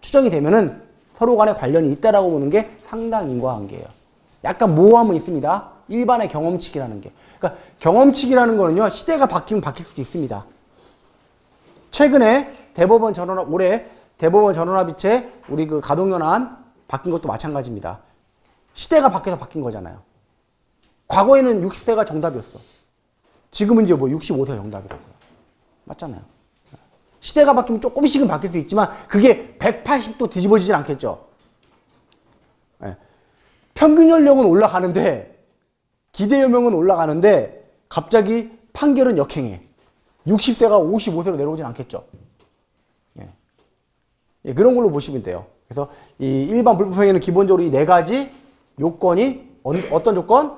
추정이 되면은 서로 간에 관련이 있다라고 보는 게 상당 인과관계예요. 약간 모호함은 있습니다. 일반의 경험칙이라는 게. 그러니까 경험칙이라는 거는요. 시대가 바뀌면 바뀔 수도 있습니다. 최근에 대법원 전원합 올해 대법원 전원합의체 우리 그 가동연한 바뀐 것도 마찬가지입니다. 시대가 바뀌어서 바뀐 거잖아요. 과거에는 60세가 정답이었어. 지금은 이제 뭐 65세가 정답이라고요. 맞잖아요. 시대가 바뀌면 조금씩은 바뀔 수 있지만 그게 180도 뒤집어지진 않겠죠. 예. 평균 연령은 올라가는데 기대 연명은 올라가는데 갑자기 판결은 역행해. 60세가 55세로 내려오진 않겠죠. 예. 예, 그런 걸로 보시면 돼요. 그래서 이 일반 불법행위는 기본적으로 이 네 가지 요건이 어, 어떤 조건?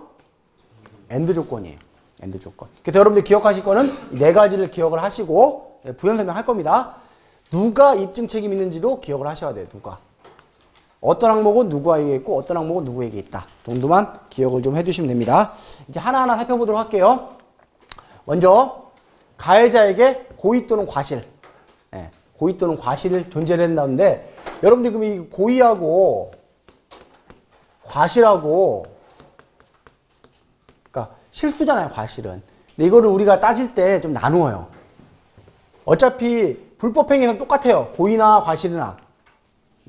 and 조건이에요. and 조건. 그래서 여러분들 기억하실 거는 이 네 가지를 기억을 하시고 예, 부연 설명할 겁니다. 누가 입증 책임 있는지도 기억을 하셔야 돼요. 누가. 어떤 항목은 누구에게 있고 어떤 항목은 누구에게 있다. 정도만 기억을 좀 해주시면 됩니다. 이제 하나하나 살펴보도록 할게요. 먼저 가해자에게 고의 또는 과실. 예, 고의 또는 과실 존재를 한다는데 여러분들 그럼 이 고의하고 과실하고 실수잖아요, 과실은. 근데 이거를 우리가 따질 때 좀 나누어요. 어차피 불법행위는 똑같아요. 고의나 과실이나.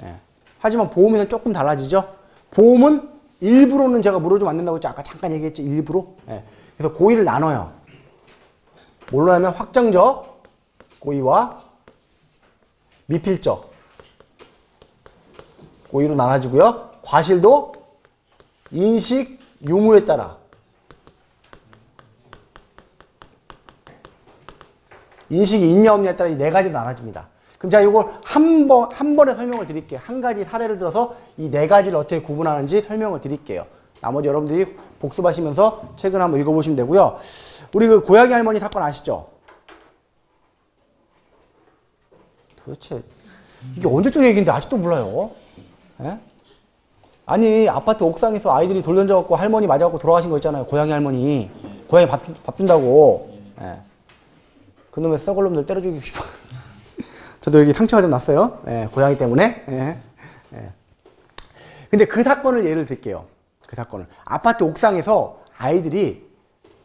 예. 하지만 보험에는 조금 달라지죠. 보험은 일부로는 제가 물어주면 안 된다고 했죠. 아까 잠깐 얘기했죠. 일부로. 예. 그래서 고의를 나눠요. 뭘로 하면 확정적 고의와 미필적 고의로 나눠지고요. 과실도 인식 유무에 따라 인식이 있냐 없냐에 따라 이 네 가지로 나눠집니다. 그럼 제가 이걸 한 번, 한 번에 설명을 드릴게요. 한 가지 사례를 들어서 이 네 가지를 어떻게 구분하는지 설명을 드릴게요. 나머지 여러분들이 복습하시면서 책을 한번 읽어보시면 되고요. 우리 그 고양이 할머니 사건 아시죠? 도대체 이게 언제적 얘기인데 아직도 몰라요? 예? 아니 아파트 옥상에서 아이들이 돌 던져갖고 할머니 맞아갖고 돌아가신 거 있잖아요. 고양이 할머니. 고양이 밥, 준- 밥 준다고. 예. 그놈의 썩을 놈들 때려 죽이고 싶어. 저도 여기 상처가 좀 났어요. 예, 고양이 때문에. 예. 예. 근데 그 사건을 예를 들게요. 그 사건을. 아파트 옥상에서 아이들이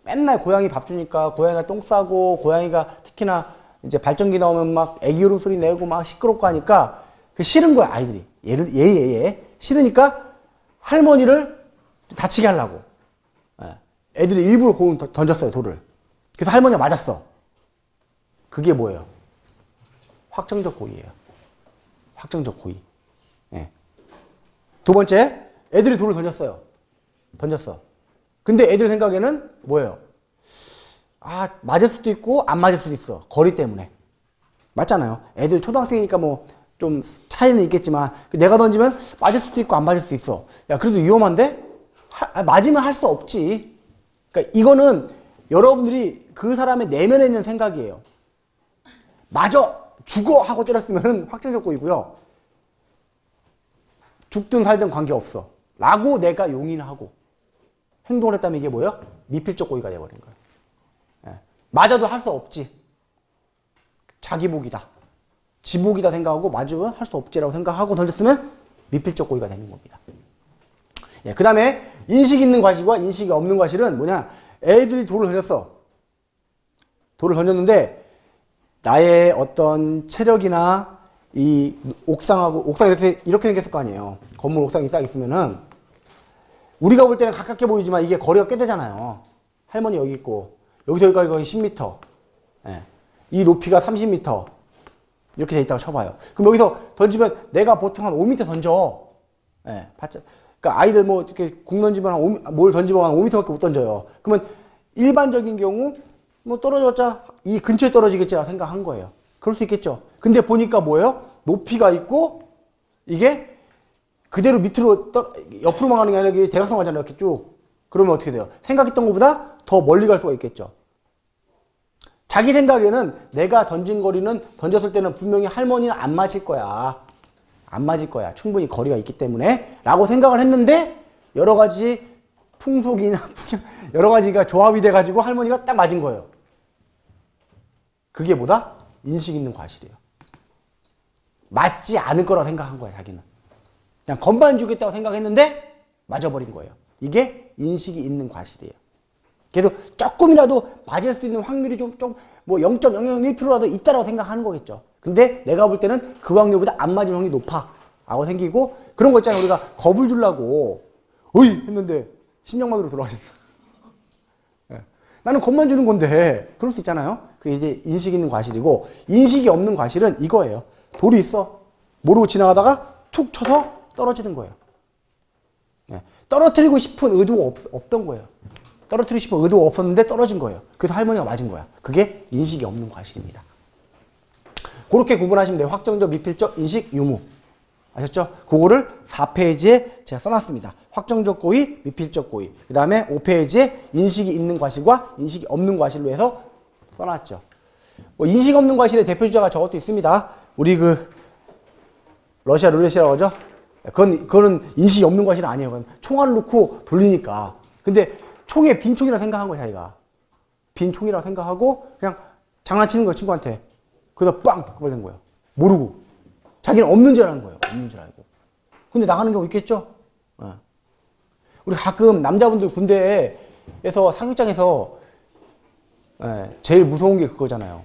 맨날 고양이 밥 주니까 고양이가 똥 싸고 고양이가 특히나 이제 발전기 나오면 막 애기 울음소리 내고 막 시끄럽고 하니까 그 싫은 거야, 아이들이. 얘를, 얘, 얘, 얘. 싫으니까 할머니를 다치게 하려고. 예. 애들이 일부러 공 던졌어요, 돌을. 그래서 할머니가 맞았어. 그게 뭐예요? 확정적 고의예요. 확정적 고의. 예. 두 번째, 애들이 돌을 던졌어요. 던졌어. 근데 애들 생각에는 뭐예요? 아, 맞을 수도 있고 안 맞을 수도 있어. 거리 때문에. 맞잖아요. 애들 초등학생이니까 뭐 좀 차이는 있겠지만 내가 던지면 맞을 수도 있고 안 맞을 수도 있어. 야, 그래도 위험한데? 하- 아, 맞으면 할 수 없지. 그러니까 이거는 여러분들이 그 사람의 내면에 있는 생각이에요. 맞아! 죽어! 하고 때렸으면 확정적 고이고요. 죽든 살든 관계없어. 라고 내가 용인하고 행동을 했다면 이게 뭐예요? 미필적 고의가 돼버린 거예요. 예. 맞아도 할 수 없지. 자기 복이다. 지복이다 생각하고 맞으면 할 수 없지라고 생각하고 던졌으면 미필적 고의가 되는 겁니다. 예, 그 다음에 인식 있는 과실과 인식이 없는 과실은 뭐냐? 애들이 돌을 던졌어. 돌을 던졌는데 나의 어떤 체력이나 이 옥상하고 옥상 이렇게 이렇게 생겼을 거 아니에요. 건물 옥상이 싹 있으면은 우리가 볼 때는 가깝게 보이지만 이게 거리가 꽤 되잖아요. 할머니 여기 있고 여기서 여기까지 거의 10m. 예. 이 높이가 30m. 이렇게 돼 있다고 쳐봐요. 그럼 여기서 던지면 내가 보통 한 5m 던져. 예. 봤죠? 그러니까 아이들 뭐 이렇게 공 던지면 한 5, 뭘 던지면 한 5m밖에 못 던져요. 그러면 일반적인 경우 뭐 떨어졌자 이 근처에 떨어지겠지라 생각한 거예요. 그럴 수 있겠죠. 근데 보니까 뭐예요? 높이가 있고 이게 그대로 밑으로 떠, 옆으로만 가는 게 아니라 대각선 가잖아요. 이렇게 쭉. 그러면 어떻게 돼요? 생각했던 것보다 더 멀리 갈 수가 있겠죠. 자기 생각에는 내가 던진 거리는 던졌을 때는 분명히 할머니는 안 맞을 거야. 안 맞을 거야. 충분히 거리가 있기 때문에. 라고 생각을 했는데 여러 가지 풍속이나 여러 가지가 조합이 돼가지고 할머니가 딱 맞은 거예요. 그게 뭐다? 인식 있는 과실이에요. 맞지 않을 거라고 생각한 거야, 자기는. 그냥 건반 주겠다고 생각했는데 맞아버린 거예요. 이게 인식이 있는 과실이에요. 그래도 조금이라도 맞을 수 있는 확률이 좀, 좀, 뭐 0.001%라도 있다라고 생각하는 거겠죠. 근데 내가 볼 때는 그 확률보다 안 맞을 확률이 높아. 라고 생기고, 그런 거 있잖아요. 우리가 겁을 주려고, 어이! 했는데, 심장마비로 돌아가셨어. 예. 나는 겁만 주는 건데, 그럴 수 있잖아요. 그게 이제 인식 있는 과실이고, 인식이 없는 과실은 이거예요. 돌이 있어. 모르고 지나가다가 툭 쳐서 떨어지는 거예요. 예. 떨어뜨리고 싶은 의도가 없, 없던 거예요. 떨어뜨리고 싶은 의도가 없었는데 떨어진 거예요. 그래서 할머니가 맞은 거야. 그게 인식이 없는 과실입니다. 그렇게 구분하시면 돼요. 확정적, 미필적, 인식, 유무. 아셨죠? 그거를 4페이지에 제가 써놨습니다. 확정적 고의, 미필적 고의. 그 다음에 5페이지에 인식이 있는 과실과 인식이 없는 과실로 해서 써놨죠. 뭐 인식 없는 과실의 대표 주자가 저것도 있습니다. 우리 그 러시아 룰렛이라고 하죠. 그건 그거는 인식이 없는 과실 아니에요. 그건 총알을 놓고 돌리니까. 근데 총에 빈 총이라 생각한 거야 자기가. 빈 총이라고 생각하고 그냥 장난치는 거야 친구한테. 그러다 빵 걸린 거예요. 모르고. 자기는 없는 줄 아는 거예요. 없는 줄 알고. 근데 나가는 경우 있겠죠? 어. 우리 가끔 남자분들 군대에서 사격장에서 예, 제일 무서운 게 그거잖아요.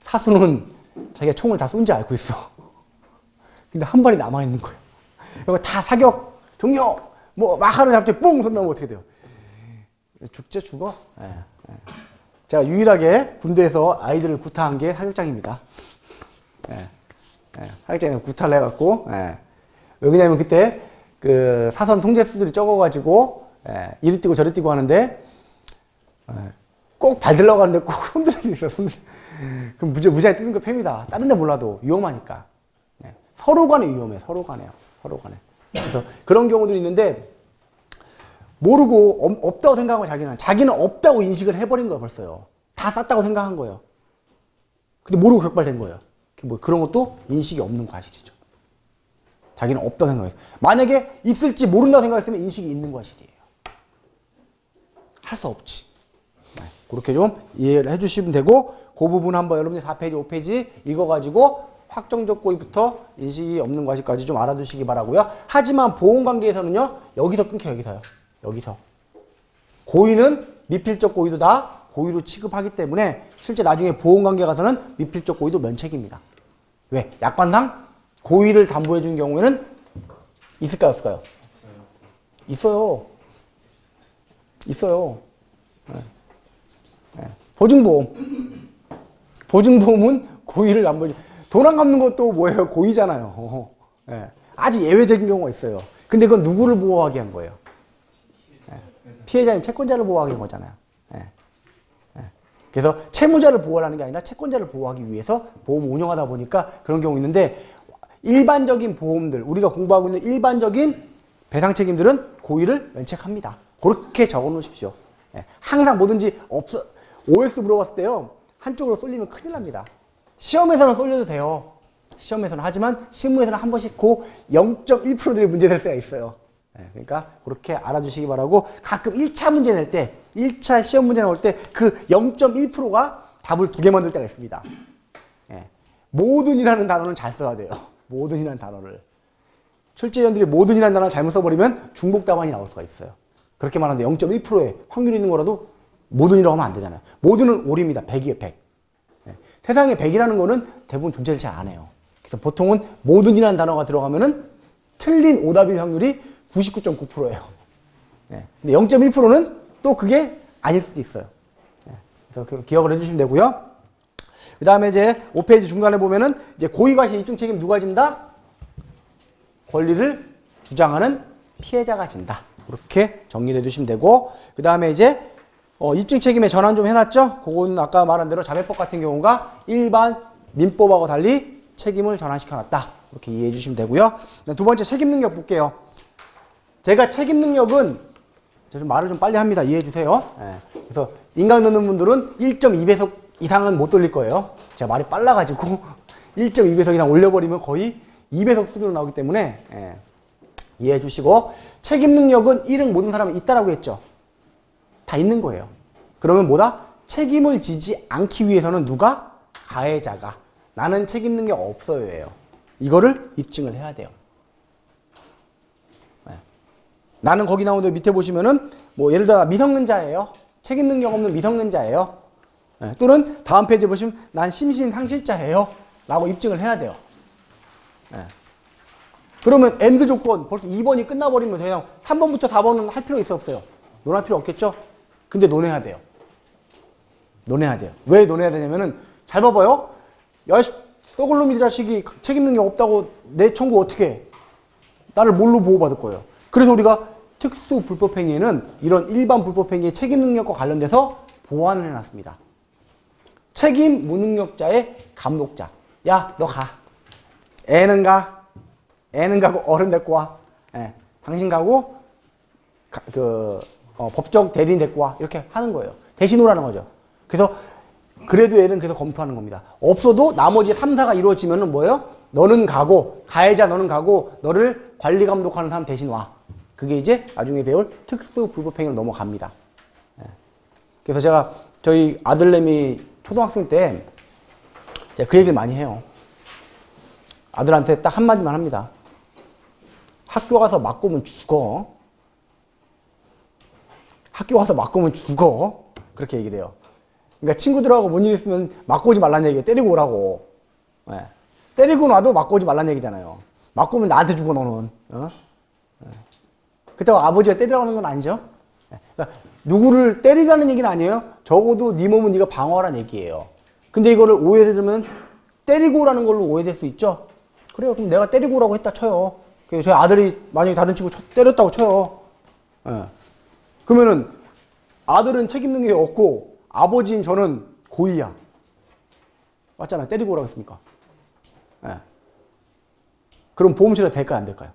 사수는 자기가 총을 다 쏜지 알고 있어. 근데 한 발이 남아있는 거예요. 이거 다 사격, 종료! 뭐, 막 하는 갑자기 뽕! 소리 나면 어떻게 돼요? 죽지, 죽어? 예, 예. 제가 유일하게 군대에서 아이들을 구타한 게 사격장입니다. 예, 예. 사격장에서 구타를 해갖고, 예. 왜 그러냐면 그때 그 사선 통제 수들이 적어가지고, 예, 이리 뛰고 저리 뛰고 하는데, 예, 꼭 발들려고 하는데 꼭 손들이 있어, 손들. 그럼 무지, 무지하게 뜨는 거 팹니다. 다른 데 몰라도 위험하니까. 네. 서로 간에 위험해, 서로 간에요. 서로 간에. 그래서 그런 경우들이 있는데, 모르고 없, 없다고 생각하고 자기는, 자기는 없다고 인식을 해버린 거야, 벌써요. 다 쌌다고 생각한 거예요. 근데 모르고 격발된 거예요. 뭐 그런 것도 인식이 없는 과실이죠. 자기는 없다고 생각했어. 만약에 있을지 모른다고 생각했으면 인식이 있는 과실이에요. 할 수 없지. 네, 그렇게 좀 이해를 해주시면 되고 그 부분 한번 여러분들 4페이지, 5페이지 읽어가지고 확정적 고의부터 인식이 없는 과실까지 좀 알아두시기 바라고요. 하지만 보험관계에서는요. 여기서 끊겨 여기서요. 여기서. 고의는 미필적 고의도 다 고의로 취급하기 때문에 실제 나중에 보험관계 가서는 미필적 고의도 면책입니다. 왜? 약관상 고의를 담보해 준 경우에는 있을까요? 없을까요? 있어요. 있어요. 네. 네. 보증보험. 보증보험은 고의를 안 보지. 돈안 갚는 것도 뭐예요? 고의잖아요. 어. 네. 아주 예외적인 경우가 있어요. 근데 그건 누구를 보호하기 위한 거예요? 네. 피해자인 채권자를 보호하기 위한 거잖아요. 그래서 채무자를 보호하는 게 아니라 채권자를 보호하기 위해서 보험 운영하다 보니까 그런 경우 있는데 일반적인 보험들, 우리가 공부하고 있는 일반적인 배상 책임들은 고의를 면책합니다. 그렇게 적어 놓으십시오. 예, 항상 뭐든지 없어, OX 물어봤을 때요. 한쪽으로 쏠리면 큰일 납니다. 시험에서는 쏠려도 돼요. 시험에서는. 하지만 실무에서는 한 번씩 고 0.1%들이 문제 될 때가 있어요. 예, 그러니까 그렇게 알아주시기 바라고 가끔 1차 문제 낼 때, 1차 시험 문제 나올 때 그 0.1%가 답을 두 개 만들 때가 있습니다. 예, 모든이라는 단어는 잘 써야 돼요. 모든이라는 단어를. 출제위원들이 모든이라는 단어를 잘못 써버리면 중복 답안이 나올 수가 있어요. 그렇게 말하는데 0.1%의 확률이 있는 거라도 모든이라고 하면 안 되잖아요. 모든은 오리입니다. 100이에요, 100. 네. 세상에 100이라는 거는 대부분 존재를 잘 안 해요. 그래서 보통은 모든이라는 단어가 들어가면은 틀린 오답일 확률이 99.9%예요. 네. 근데 0.1%는 또 그게 아닐 수도 있어요. 네. 그래서 그 기억을 해주시면 되고요. 그 다음에 이제 5페이지 중간에 보면은 이제 고의과실 입증 책임 누가 진다? 권리를 주장하는 피해자가 진다. 그렇게 정리를 해두시면 되고 그 다음에 이제 어, 입증 책임의 전환 좀 해놨죠? 그건 아까 말한 대로 자매법 같은 경우가 일반 민법하고 달리 책임을 전환시켜놨다. 이렇게 이해해 주시면 되고요. 두 번째 책임 능력 볼게요. 제가 책임 능력은 제가 좀 말을 좀 빨리 합니다. 이해해 주세요. 예. 그래서 인강 넣는 분들은 1.2배속 이상은 못 돌릴 거예요. 제가 말이 빨라가지고 1.2배속 이상 올려버리면 거의 2배속 수준으로 나오기 때문에 예. 이해해 주시고 책임 능력은 1은 모든 사람은 있다라고 했죠. 다 있는 거예요. 그러면 뭐다? 책임을 지지 않기 위해서는 누가? 가해자가. 나는 책임 능력 없어요예요. 이거를 입증을 해야 돼요. 네. 나는 거기 나오는 대로 밑에 보시면은 뭐 예를 들어 미성년자예요. 책임 능력 없는 미성년자예요. 네. 또는 다음 페이지 보시면 난 심신 상실자예요. 라고 입증을 해야 돼요. 네. 그러면 and 조건 벌써 2번이 끝나버리면 그냥 3번부터 4번은 할 필요 있어 없어요? 논할 필요 없겠죠? 근데 논해야 돼요. 논해야 돼요. 왜 논해야 되냐면은 잘 봐봐요. 야, 이 썩을놈이 자식이 책임 능력 없다고 내 청구 어떻게 해? 나를 뭘로 보호받을 거예요? 그래서 우리가 특수 불법행위에는 이런 일반 불법행위의 책임 능력과 관련돼서 보완을 해놨습니다. 책임 무능력자의 감독자. 야, 너 가. 애는 가. 애는 가고 어른 데리고 와. 예, 당신 가고 가- 그 어, 법적 대리인 데리고 와. 이렇게 하는 거예요. 대신 오라는 거죠. 그래서 그래도 애는 그래서 검토하는 겁니다. 없어도 나머지 3, 4가 이루어지면 은 뭐예요? 너는 가고 가해자 너는 가고 너를 관리 감독하는 사람 대신 와. 그게 이제 나중에 배울 특수 불법행위로 넘어갑니다. 예. 그래서 제가 저희 아들내미 초등학생 때 제가 그 얘기를 많이 해요. 아들한테 딱 한마디만 합니다. 학교 가서 맞고면 죽어. 학교 가서 맞고면 죽어. 그렇게 얘기를 해요. 그러니까 친구들하고 뭔 일 있으면 맞고 오지 말라는 얘기예요. 때리고 오라고. 예. 때리고 나도 맞고 오지 말라는 얘기잖아요. 맞고 오면 나한테 죽어 너는. 어? 예. 그렇다고 아버지가 때리라고 하는 건 아니죠. 예. 그러니까 누구를 때리라는 얘기는 아니에요. 적어도 네 몸은 네가 방어하라는 얘기예요. 근데 이거를 오해되면 때리고 오라는 걸로 오해될 수 있죠. 그래요. 그럼 내가 때리고 오라고 했다 쳐요. 그래서 저희 아들이 만약에 다른 친구 쳐- 때렸다고 쳐요. 예. 그러면은 아들은 책임 능력이 없고 아버지인 저는 고의야. 맞잖아요. 때리고 오라고 했으니까. 예. 그럼 보험 치료 될까요? 안 될까요?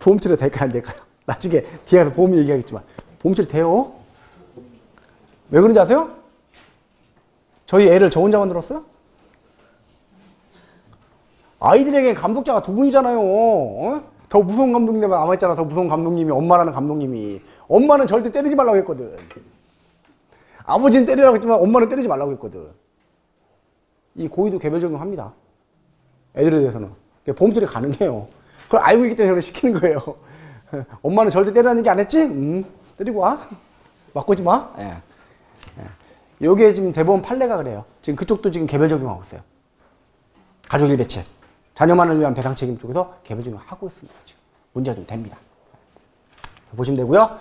보험 치료 될까요? 안 될까요? 나중에 뒤에 가서 보험 얘기하겠지만 보험 치료 돼요? 왜 그런지 아세요? 저희 애를 저 혼자 만들었어요? 아이들에겐 감독자가 두 분이잖아요. 어? 더 무서운 감독님이 남아있잖아. 더 무서운 감독님이 엄마라는 감독님이. 엄마는 절대 때리지 말라고 했거든. 아버지는 때리라고 했지만 엄마는 때리지 말라고 했거든. 이 고의도 개별 적용합니다. 애들에 대해서는. 보험처리 가능해요. 그걸 알고 있기 때문에 시키는 거예요. 엄마는 절대 때리라는 얘기 안 했지? 음, 때리고 와. 맞고 오지 마. 예. 예. 요게 지금 대법원 판례가 그래요. 지금 그쪽도 지금 개별 적용하고 있어요. 가족 일배체. 자녀만을 위한 배상 책임 쪽에서 개별 적용하고 있습니다. 지금. 문제가 좀 됩니다. 보시면 되고요.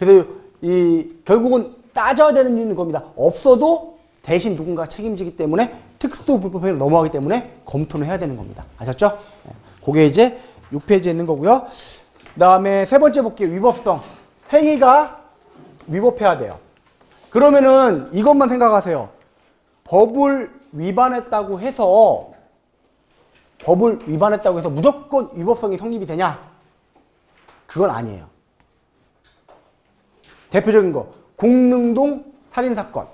그래서 이 결국은 따져야 되는 이유는 겁니다. 없어도 대신 누군가 책임지기 때문에 특수 불법 행위로 넘어가기 때문에 검토는 해야 되는 겁니다. 아셨죠? 네. 그게 이제 6페이지에 있는 거고요. 그 다음에 세 번째 볼게요. 위법성. 행위가 위법해야 돼요. 그러면은 이것만 생각하세요. 법을 위반했다고 해서 법을 위반했다고 해서 무조건 위법성이 성립이 되냐? 그건 아니에요. 대표적인 거 공릉동 살인 사건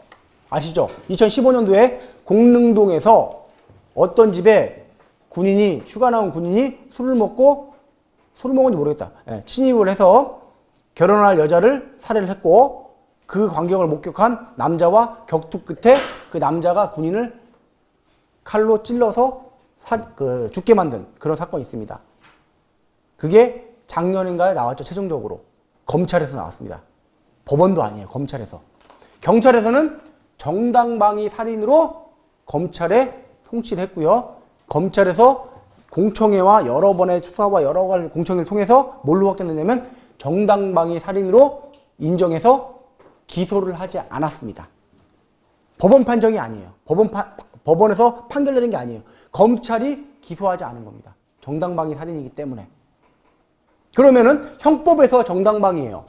아시죠? 2015년도에 공릉동에서 어떤 집에 군인이 휴가 나온 군인이 술을 먹고 술을 먹은지 모르겠다. 예, 침입을 해서 결혼할 여자를 살해를 했고 그 광경을 목격한 남자와 격투 끝에 그 남자가 군인을 칼로 찔러서 살- 그 죽게 만든 그런 사건이 있습니다. 그게 작년인가에 나왔죠. 최종적으로 검찰에서 나왔습니다. 법원도 아니에요. 검찰에서. 경찰에서는 정당방위 살인으로 검찰에 송치를 했고요. 검찰에서 공청회와 여러 번의 수사와 여러 가지 공청회를 통해서 뭘로 확정됐냐면 정당방위 살인으로 인정해서 기소를 하지 않았습니다. 법원 판정이 아니에요. 법원 파- 법원에서 판결 내린 게 아니에요. 검찰이 기소하지 않은 겁니다. 정당방위 살인이기 때문에. 그러면은 형법에서 정당방위예요.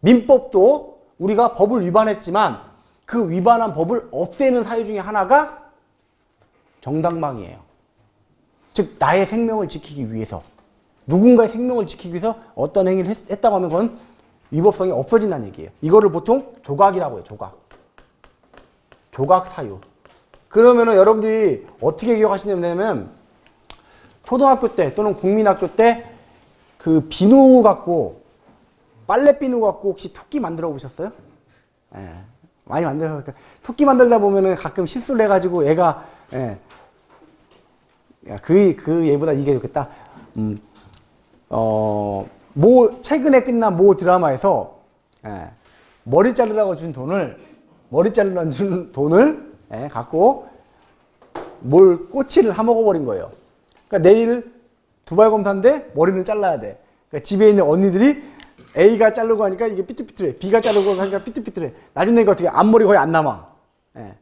민법도 우리가 법을 위반했지만 그 위반한 법을 없애는 사유 중에 하나가 정당방위예요. 즉 나의 생명을 지키기 위해서 누군가의 생명을 지키기 위해서 어떤 행위를 했, 다고 하면 그건 위법성이 없어진다는 얘기예요. 이거를 보통 조각이라고 해요. 조각. 조각 사유. 그러면은 여러분들이 어떻게 기억하시냐면 초등학교 때 또는 국민학교 때 그 비누 갖고 빨래 비누 갖고 혹시 토끼 만들어 보셨어요? 예. 많이 만들어 토끼 만들다 보면은 가끔 실수를 해가지고 얘가 예. 그, 그 얘보다 이게 좋겠다. 음, 어, 모, 최근에 끝난 모 드라마에서, 예, 머리 자르라고 준 돈을, 머리 자르라고 준 돈을, 예, 갖고 뭘 꼬치를 하먹어버린 거예요. 그러니까 내일 두발 검사인데 머리는 잘라야 돼. 그러니까 집에 있는 언니들이 A가 자르고 하니까 이게 삐뚤삐뚤해. B가 자르고 하니까 삐뚤삐뚤해. 나중에 이거 어떻게 앞머리 거의 안 남아. 예.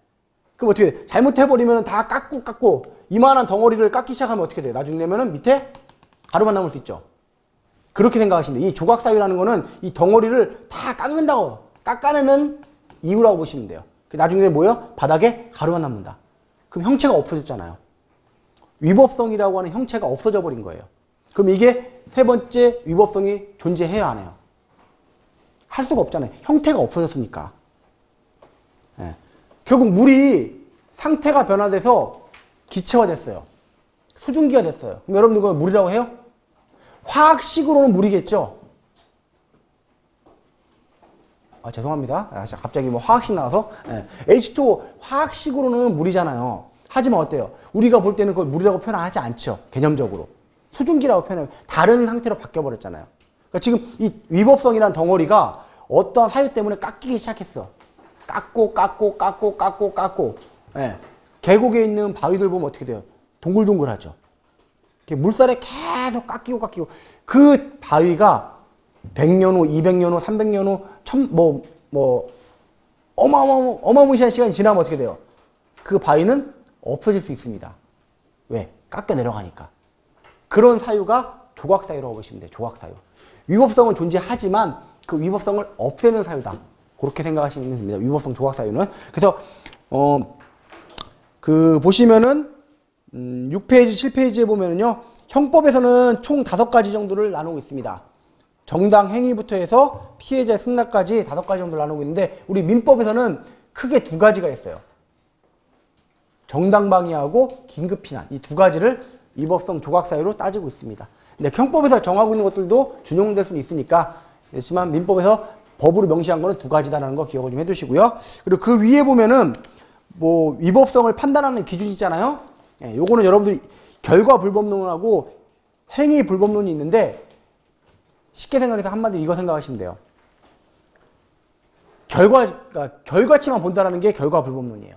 그럼 어떻게 돼? 잘못해버리면 다 깎고 깎고 이만한 덩어리를 깎기 시작하면 어떻게 돼? 나중에 되면은 밑에 가루만 남을 수 있죠. 그렇게 생각하시면 돼요. 이 조각사유라는 거는 이 덩어리를 다 깎는다고 깎아내면 이유라고 보시면 돼요. 그 나중에 뭐예요? 바닥에 가루만 남는다. 그럼 형체가 없어졌잖아요. 위법성이라고 하는 형체가 없어져 버린 거예요. 그럼 이게 세 번째 위법성이 존재해야 하네요. 할 수가 없잖아요. 형태가 없어졌으니까. 예. 결국 물이 상태가 변화돼서 기체화 됐어요. 수증기가 됐어요. 그럼 여러분들 그걸 물이라고 해요? 화학식으로는 물이겠죠? 아, 죄송합니다. 아, 갑자기 뭐 화학식 나와서. 예. H2O 화학식으로는 물이잖아요. 하지만 어때요? 우리가 볼 때는 그걸 물이라고 표현하지 않죠. 개념적으로. 수증기라고 표현해요. 다른 상태로 바뀌어버렸잖아요. 그러니까 지금 이 위법성이란 덩어리가 어떤 사유 때문에 깎이기 시작했어. 깎고 깎고 깎고 깎고 깎고. 예. 계곡에 있는 바위들 보면 어떻게 돼요? 동글동글하죠. 물살에 계속 깎이고 깎이고 그 바위가 100년 후, 200년 후, 300년 후, 천, 뭐, 뭐, 어마어마, 어마무시한 시간이 지나면 어떻게 돼요? 그 바위는 없어질 수 있습니다. 왜? 깎여 내려가니까. 그런 사유가 조각사유라고 보시면 돼요. 조각사유. 위법성은 존재하지만 그 위법성을 없애는 사유다. 그렇게 생각하시면 됩니다. 위법성 조각 사유는. 그래서, 어, 그, 보시면은, 음, 6페이지, 7페이지에 보면은요, 형법에서는 총 다섯 가지 정도를 나누고 있습니다. 정당 행위부터 해서 피해자 승낙까지 다섯 가지 정도를 나누고 있는데, 우리 민법에서는 크게 두 가지가 있어요. 정당방위하고 긴급피난 이 두 가지를 위법성 조각사유로 따지고 있습니다. 근데 형법에서 정하고 있는 것들도 준용될 수는 있으니까 그렇지만 민법에서 법으로 명시한 거는 두 가지다라는 거 기억을 좀 해두시고요. 그리고 그 위에 보면은 뭐 위법성을 판단하는 기준이 있잖아요. 예, 요거는 여러분들이 결과 불법론하고 행위 불법론이 있는데 쉽게 생각해서 한마디로 이거 생각하시면 돼요. 결과, 그러니까 결과치만 본다라는 게 결과 불법론이에요.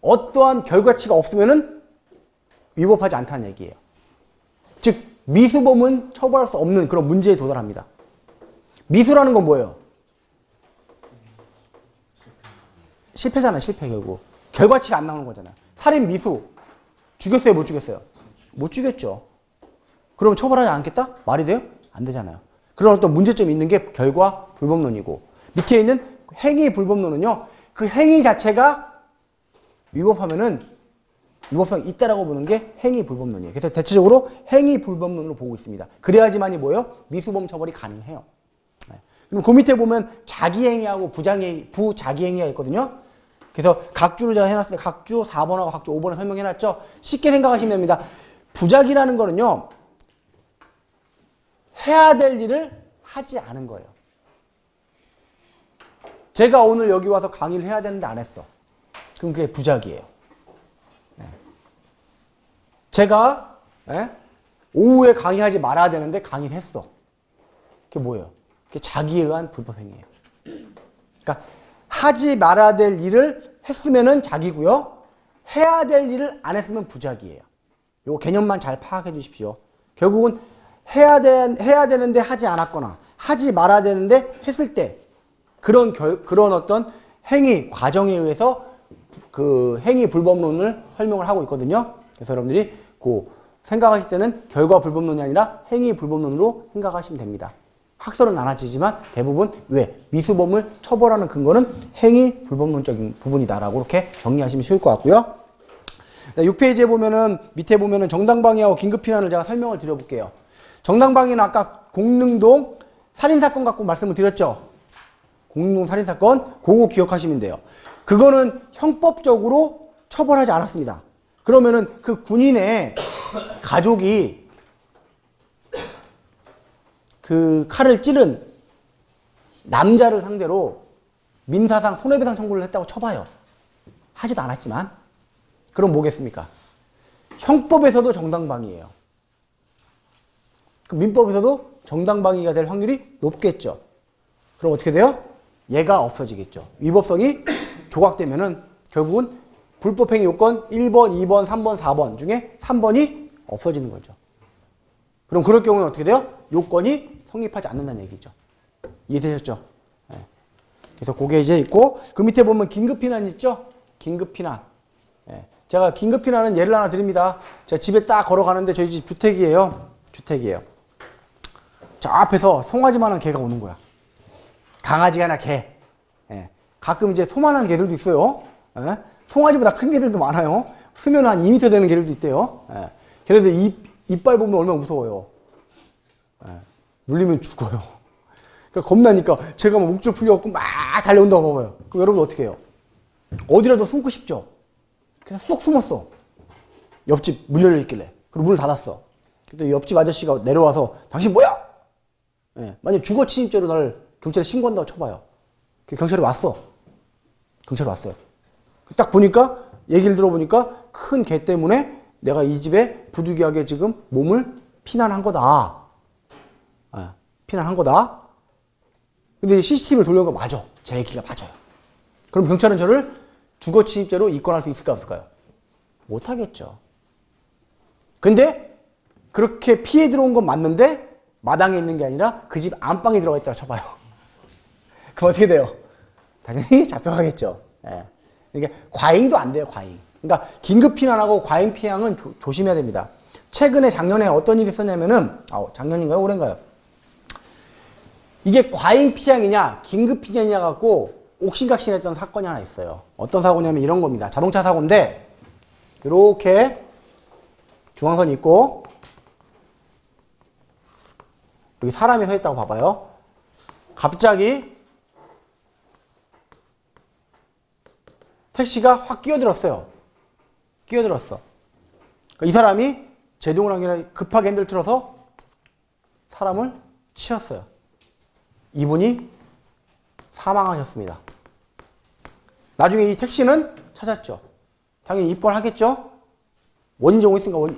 어떠한 결과치가 없으면은 위법하지 않다는 얘기예요. 즉 미수범은 처벌할 수 없는 그런 문제에 도달합니다. 미수라는 건 뭐예요? 실패잖아 실패 결국. 결과치가 안 나오는 거잖아요. 살인 미수 죽였어요 못 죽였어요? 못 죽였죠. 그럼 처벌하지 않겠다? 말이 돼요? 안 되잖아요. 그런 어떤 문제점이 있는 게 결과 불법론이고 밑에 있는 행위 불법론은요. 그 행위 자체가 위법하면은 위법성 있다라고 보는 게 행위 불법론이에요. 그래서 대체적으로 행위 불법론으로 보고 있습니다. 그래야지만이 뭐예요? 미수범 처벌이 가능해요. 네. 그럼 그 밑에 보면 자기행위하고 부장행위, 부자기행위가 있거든요. 그래서 각주를 제가 해놨습니다. 각주 4번하고 각주 5번에 설명해놨죠. 쉽게 생각하시면 됩니다. 부작이라는 거는요. 해야 될 일을 하지 않은 거예요. 제가 오늘 여기 와서 강의를 해야 되는데 안 했어. 그럼 그게 부작이에요. 네. 제가 네? 오후에 강의하지 말아야 되는데 강의를 했어. 그게 뭐예요? 그게 자기에 의한 불법행위예요. 그러니까 하지 말아야 될 일을 했으면은 자기고요. 해야 될 일을 안 했으면 부작이에요. 요 개념만 잘 파악해 주십시오. 결국은 해야 되, 해야 되는데 하지 않았거나 하지 말아야 되는데 했을 때 그런 결, 그런 어떤 행위 과정에 의해서 그 행위 불법론을 설명을 하고 있거든요. 그래서 여러분들이 그 생각하실 때는 결과 불법론이 아니라 행위 불법론으로 생각하시면 됩니다. 학설은 나눠지지만 대부분 왜 미수범을 처벌하는 근거는 행위 불법론적인 부분이다라고 이렇게 정리하시면 쉬울 것 같고요. 6페이지에 보면은 밑에 보면은 정당방위하고 긴급피난을 제가 설명을 드려볼게요. 정당방위는 아까 공릉동 살인사건 갖고 말씀을 드렸죠. 공릉동 살인사건 그거 기억하시면 돼요. 그거는 형법적으로 처벌하지 않았습니다. 그러면은 그 군인의 가족이 그 칼을 찌른 남자를 상대로 민사상 손해배상 청구를 했다고 쳐봐요. 하지도 않았지만 그럼 뭐겠습니까? 형법에서도 정당방위예요. 그 민법에서도 정당방위가 될 확률이 높겠죠. 그럼 어떻게 돼요? 얘가 없어지겠죠. 위법성이 조각되면 은 결국은 불법행위 요건 1번, 2번, 3번, 4번 중에 3번이 없어지는 거죠. 그럼 그럴 경우는 어떻게 돼요? 요건이 성립하지 않는다는 얘기죠. 이해되셨죠? 네. 그래서 그게 이제 있고 그 밑에 보면 긴급피난 있죠? 긴급피난. 네. 제가 긴급피난은 예를 하나 드립니다. 제가 집에 딱 걸어가는데 저희 집 주택이에요. 주택이에요. 저 앞에서 송아지만한 개가 오는 거야. 강아지가 아니라 개. 예. 가끔 이제 소만한 개들도 있어요. 예. 송아지보다 큰 개들도 많아요. 수면 한 2m 되는 개들도 있대요. 예. 걔네들 입, 이빨 보면 얼마나 무서워요. 예. 물리면 죽어요. 그러니까 겁나니까 제가 막 목줄 풀려갖고 막 달려온다고 봐봐요. 그럼 여러분 어떻게 해요? 어디라도 숨고 싶죠? 그래서 쏙 숨었어. 옆집 문 열려 있길래. 그리고 문을 닫았어. 그때 옆집 아저씨가 내려와서 당신 뭐야? 예. 만약 주거 침입죄로 나를 경찰에 신고한다고 쳐봐요. 그 경찰이 왔어. 경찰이 왔어요. 딱 보니까 얘기를 들어보니까 큰 개 때문에 내가 이 집에 부득이하게 지금 몸을 피난한 거다. 예, 피난한 거다. 근데 CCTV를 돌려온 거 맞아. 제 얘기가 맞아요. 그럼 경찰은 저를 주거 침입죄로 입건할 수 있을까 없을까요? 못하겠죠. 근데 그렇게 피해 들어온 건 맞는데 마당에 있는 게 아니라 그 집 안방에 들어가 있다고 쳐봐요. 그럼 어떻게 돼요? 당연히 잡혀가겠죠. 예. 그러니까 과잉도 안 돼요, 과잉. 그러니까 긴급 피난하고 과잉 피항은 조, 조심해야 됩니다. 최근에 작년에 어떤 일이 있었냐면은 아, 작년인가요, 올해인가요? 이게 과잉 피항이냐, 긴급 피난이냐 갖고 옥신각신했던 사건이 하나 있어요. 어떤 사고냐면 이런 겁니다. 자동차 사고인데 이렇게 중앙선이 있고 여기 사람이 서 있다고 봐봐요. 갑자기 택시가 확 끼어들었어요. 끼어들었어. 그러니까 이 사람이 제동을 한 게 아니라 급하게 핸들 틀어서 사람을 치었어요. 이분이 사망하셨습니다. 나중에 이 택시는 찾았죠. 당연히 입건하겠죠. 원인 정보 있으니까 원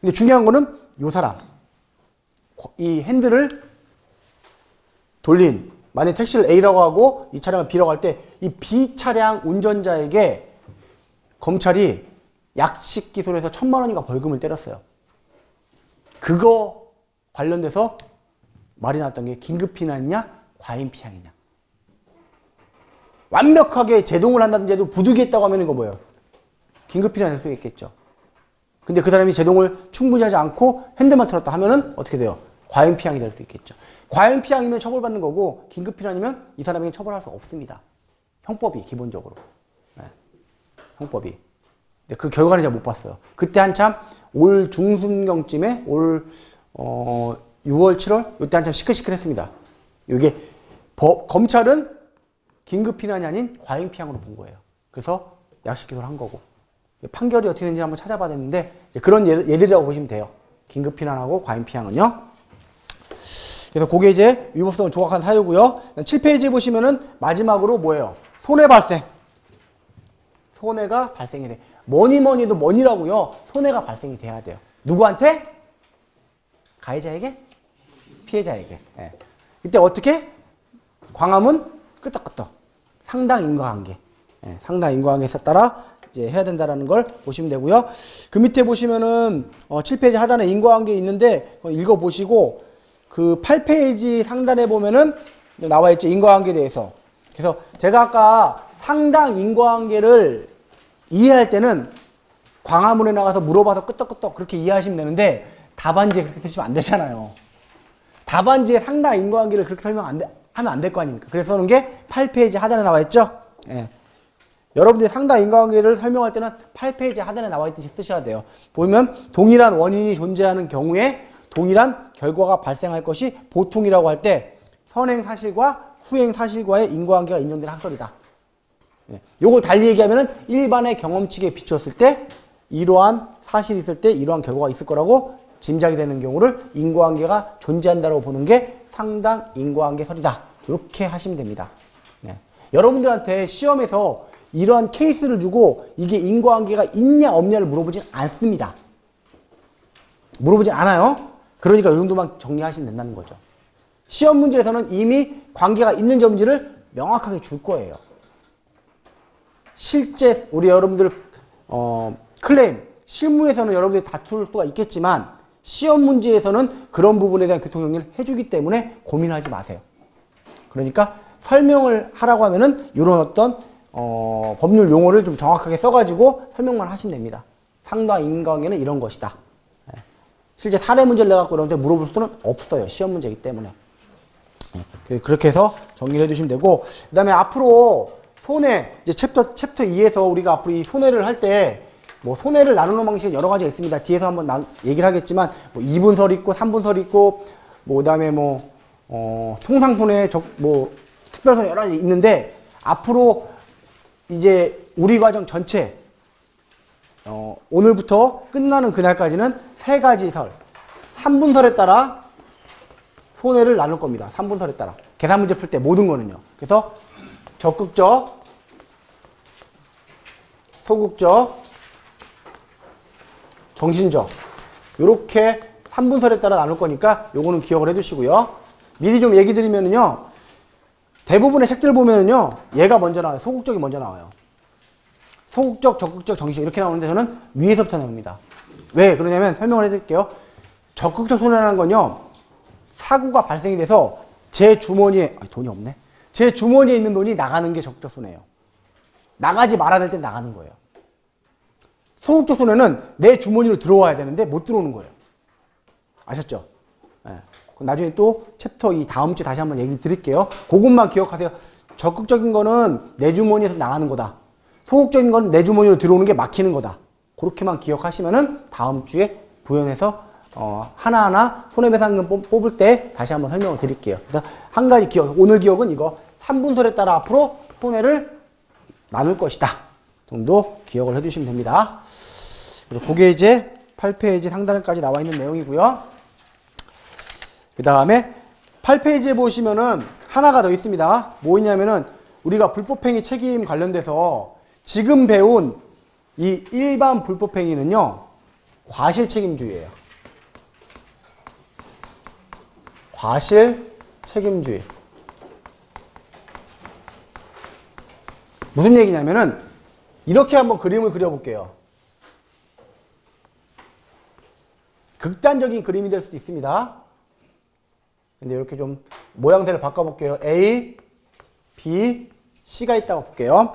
근데 중요한 거는 이 사람. 이 핸들을 돌린 만약 택시를 A라고 하고 이 차량을 B라고 할 때 이 B 차량 운전자에게 검찰이 약식 기소를 해서 천만 원인가 벌금을 때렸어요. 그거 관련돼서 말이 나왔던 게 긴급 피난이냐 과잉 피항이냐. 완벽하게 제동을 한다든지 해도 부득이했다고 하면 이거 뭐예요? 긴급 피난일 수 있겠죠. 근데 그 사람이 제동을 충분히 하지 않고 핸들만 틀었다 하면은 어떻게 돼요? 과잉 피항이 될수 있겠죠. 과잉 피항이면 처벌받는 거고 긴급 피난이면 이 사람에게 처벌할 수 없습니다. 형법이 기본적으로. 네. 형법이. 근데 그 결과는 제가 못 봤어요. 그때 한참 올 중순경쯤에 올 어, 6월, 7월 이때 한참 시끌시끌했습니다. 이게 법, 검찰은 긴급 피난이 아닌 과잉 피항으로 본 거예요. 그래서 약식 기소를 한 거고 판결이 어떻게 되는지 한번 찾아봐야 되는데 그런 예, 예들이라고 보시면 돼요. 긴급 피난하고 과잉 피항은요. 그래서 그게 이제 위법성을 조각한 사유고요. 7페이지에 보시면은 마지막으로 뭐예요? 손해 발생. 손해가 발생이 돼. 뭐니 뭐니 해도 뭐니라고요. 손해가 발생이 돼야 돼요. 누구한테? 가해자에게? 피해자에게. 예. 이때 어떻게? 광화문 끄떡끄떡. 상당 인과관계. 예. 상당 인과관계에 따라 이제 해야 된다라는 걸 보시면 되고요. 그 밑에 보시면은 어, 7페이지 하단에 인과관계 있는데 읽어 보시고 그 8페이지 상단에 보면은 나와 있죠. 인과관계에 대해서. 그래서 제가 아까 상당 인과관계를 이해할 때는 광화문에 나가서 물어봐서 끄떡끄떡 그렇게 이해하시면 되는데 답안지에 그렇게 쓰시면 안 되잖아요. 답안지에 상당 인과관계를 그렇게 설명 안 돼, 하면 안 될 거 아닙니까? 그래서 하는 게 8페이지 하단에 나와 있죠? 예. 여러분들이 상당 인과관계를 설명할 때는 8페이지 하단에 나와 있듯이 쓰셔야 돼요. 보면 동일한 원인이 존재하는 경우에 동일한 결과가 발생할 것이 보통이라고 할 때 선행 사실과 후행 사실과의 인과관계가 인정되는 학설이다. 예. 요걸 달리 얘기하면은 일반의 경험칙에 비추었을 때 이러한 사실이 있을 때 이러한 결과가 있을 거라고 짐작이 되는 경우를 인과관계가 존재한다고 보는 게 상당 인과관계설이다. 이렇게 하시면 됩니다. 네. 여러분들한테 시험에서 이러한 케이스를 주고 이게 인과관계가 있냐 없냐를 물어보진 않습니다. 물어보진 않아요. 그러니까 이 정도만 정리하시면 된다는 거죠. 시험 문제에서는 이미 관계가 있는지 없는지를 명확하게 줄 거예요. 실제 우리 여러분들 어, 클레임 실무에서는 여러분들이 다툴 수가 있겠지만 시험 문제에서는 그런 부분에 대한 교통 정리를 해주기 때문에 고민하지 마세요. 그러니까 설명을 하라고 하면은 이런 어떤 어, 법률 용어를 좀 정확하게 써가지고 설명만 하시면 됩니다. 상당 인과관계는 이런 것이다. 예. 실제 사례 문제를 내갖고 여러분한테 물어볼 수는 없어요. 시험 문제이기 때문에. 예. 그렇게 해서 정리를 해주시면 되고 그 다음에 앞으로 손해 이제 chapter chapter 2에서 우리가 앞으로 이 손해를 할 때 뭐 손해를 나누는 방식은 여러 가지가 있습니다. 뒤에서 한번 나, 얘기를 하겠지만 뭐 2분설 있고 3분설 있고 뭐 그다음에 뭐 어, 통상 손해 적뭐 특별 손해 여러 가지 있는데 앞으로 이제 우리 과정 전체 어, 오늘부터 끝나는 그날까지는 세 가지 설 3분설에 따라 손해를 나눌 겁니다. 3분설에 따라 계산 문제 풀 때 모든 거는요. 그래서 적극적, 소극적, 정신적 이렇게 3분설에 따라 나눌 거니까 요거는 기억을 해두시고요. 미리 좀 얘기 드리면요. 대부분의 책들 보면은요. 얘가 먼저 나와요. 소극적이 먼저 나와요. 소극적, 적극적, 정신적 이렇게 나오는데 저는 위에서부터 나옵니다. 왜 그러냐면 설명을 해드릴게요. 적극적 손해라는 건요. 사고가 발생이 돼서 제 주머니에 아니, 돈이 없네. 제 주머니에 있는 돈이 나가는 게 적극적 손해예요. 나가지 말아야 될 때 나가는 거예요. 소극적 손해는 내 주머니로 들어와야 되는데 못 들어오는 거예요. 아셨죠? 네. 나중에 또 챕터 이 다음 주에 다시 한번 얘기 드릴게요. 그것만 기억하세요. 적극적인 거는 내 주머니에서 나가는 거다. 소극적인 건 내 주머니로 들어오는 게 막히는 거다. 그렇게만 기억하시면은 다음 주에 부연해서 어, 하나하나 손해배상금 뽑을 때 다시 한번 설명을 드릴게요. 그래서 한 가지 기억, 오늘 기억은 이거 3분설에 따라 앞으로 손해를 나눌 것이다. 정도 기억을 해두시면 됩니다. 그게 이제 8페이지 상단까지 나와 있는 내용이고요. 그 다음에 8페이지에 보시면은 하나가 더 있습니다. 뭐 있냐면은 우리가 불법행위 책임 관련돼서 지금 배운 이 일반 불법행위는요, 과실 책임주의예요. 과실 책임주의. 무슨 얘기냐면은 이렇게 한번 그림을 그려볼게요. 극단적인 그림이 될 수도 있습니다. 근데 이렇게 좀 모양새를 바꿔볼게요. A, B, C가 있다고 볼게요.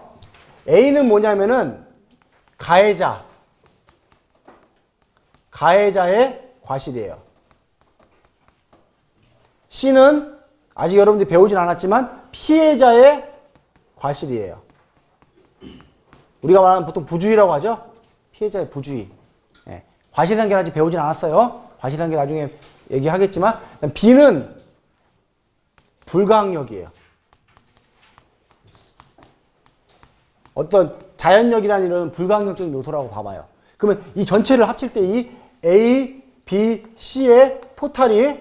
A는 뭐냐면은 가해자, 가해자의 과실이에요. C는 아직 여러분들이 배우진 않았지만 피해자의 과실이에요. 우리가 말하는 보통 부주의라고 하죠. 피해자의 부주의. 예. 과실관계 아직 배우진 않았어요. 과실관계 나중에 얘기하겠지만 B는 불가항력이에요. 어떤 자연력이라는 이런 불가항력적인 요소라고 봐봐요. 그러면 이 전체를 합칠 때 이 A, B, C의 토탈이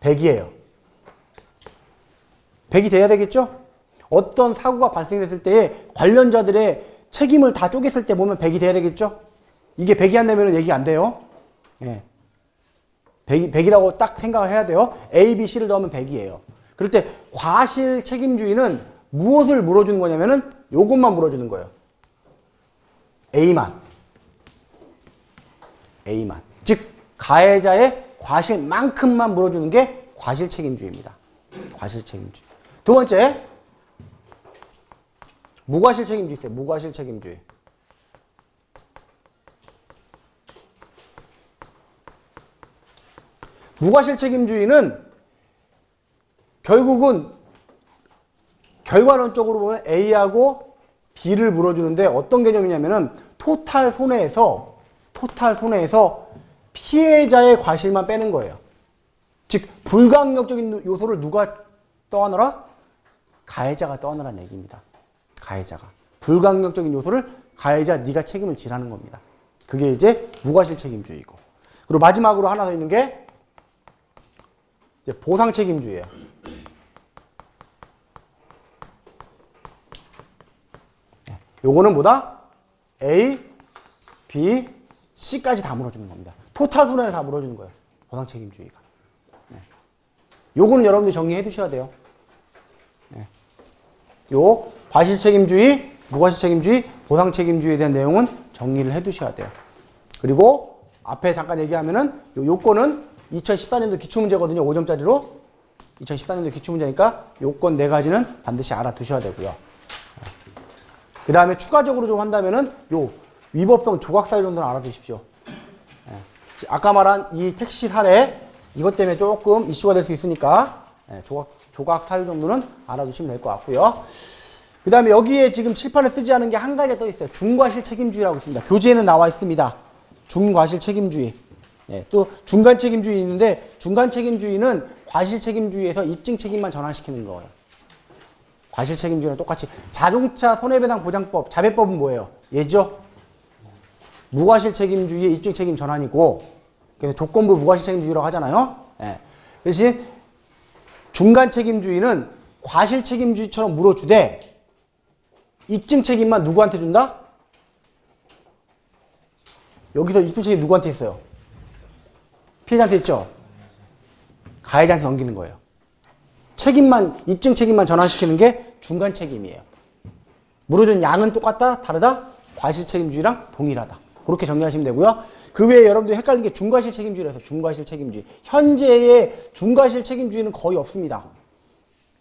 100이에요. 100이 돼야 되겠죠? 어떤 사고가 발생했을 때에 관련자들의 책임을 다 쪼갰을 때 보면 100이 돼야 되겠죠? 이게 100이 안 되면 얘기 안 돼요. 예. 100, 100 이라고 딱 생각을 해야 돼요. A, B, C를 넣으면 100이에요. 그럴 때 과실 책임주의는 무엇을 물어주는 거냐면은 요것만 물어주는 거예요. A만. A만. 즉 가해자의 과실만큼만 물어주는 게 과실 책임주의입니다. 과실 책임주의. 두 번째 무과실 책임주의 있어요. 무과실 책임주의. 무과실 책임주의는 결국은 결과론적으로 보면 A하고 B를 물어주는데 어떤 개념이냐면은 토탈 손해에서 토탈 손해에서 피해자의 과실만 빼는 거예요. 즉 불강력적인 요소를 누가 떠안으라? 가해자가 떠안으라는 얘기입니다. 가해자가 불강력적인 요소를 가해자 네가 책임을 지라는 겁니다. 그게 이제 무과실 책임주의고. 그리고 마지막으로 하나 더 있는 게 이제 보상 책임주의예요. 요거는 뭐다? A, B, C까지 다 물어주는 겁니다. 토탈 손해를 다 물어주는 거예요. 보상 책임주의가. 네. 요거는 여러분들이 정리해 두셔야 돼요. 네. 요 과실 책임주의, 무과실 책임주의, 보상 책임주의에 대한 내용은 정리를 해 두셔야 돼요. 그리고 앞에 잠깐 얘기하면은 요 요건은 2014년도 기출문제거든요. 5점짜리로. 2014년도 기출문제니까 요건 네 가지는 반드시 알아두셔야 되고요. 그 다음에 추가적으로 좀 한다면은 요 위법성 조각 사유 정도는 알아두십시오. 예. 아까 말한 이 택시 사례 이것 때문에 조금 이슈가 될 수 있으니까 예, 조각, 조각 사유 정도는 알아두시면 될 것 같고요. 그 다음에 여기에 지금 칠판에 쓰지 않은 게 한 가지 더 있어요. 중과실 책임주의라고 있습니다. 교재에는 나와 있습니다. 중과실 책임주의. 예, 또 중간 책임주의 있는데 중간 책임주의는 과실 책임주의에서 입증 책임만 전환시키는 거예요. 과실 책임주의랑 똑같이 자동차 손해배상 보장법 자배법은 뭐예요? 얘죠. 무과실 책임주의의 입증 책임 전환이고 그래서 조건부 무과실 책임주의라고 하잖아요. 예. 대신 중간 책임주의는 과실 책임주의처럼 물어주되 입증 책임만 누구한테 준다? 여기서 입증 책임 누구한테 있어요? 피해자한테 있죠? 가해자한테 넘기는 거예요. 책임만 입증 책임만 전환시키는 게 중간 책임이에요. 물어준 양은 똑같다, 다르다, 과실 책임주의랑 동일하다. 그렇게 정리하시면 되고요. 그 외에 여러분들이 헷갈리는 게 중과실 책임주의라서 중과실 책임주의. 현재의 중과실 책임주의는 거의 없습니다.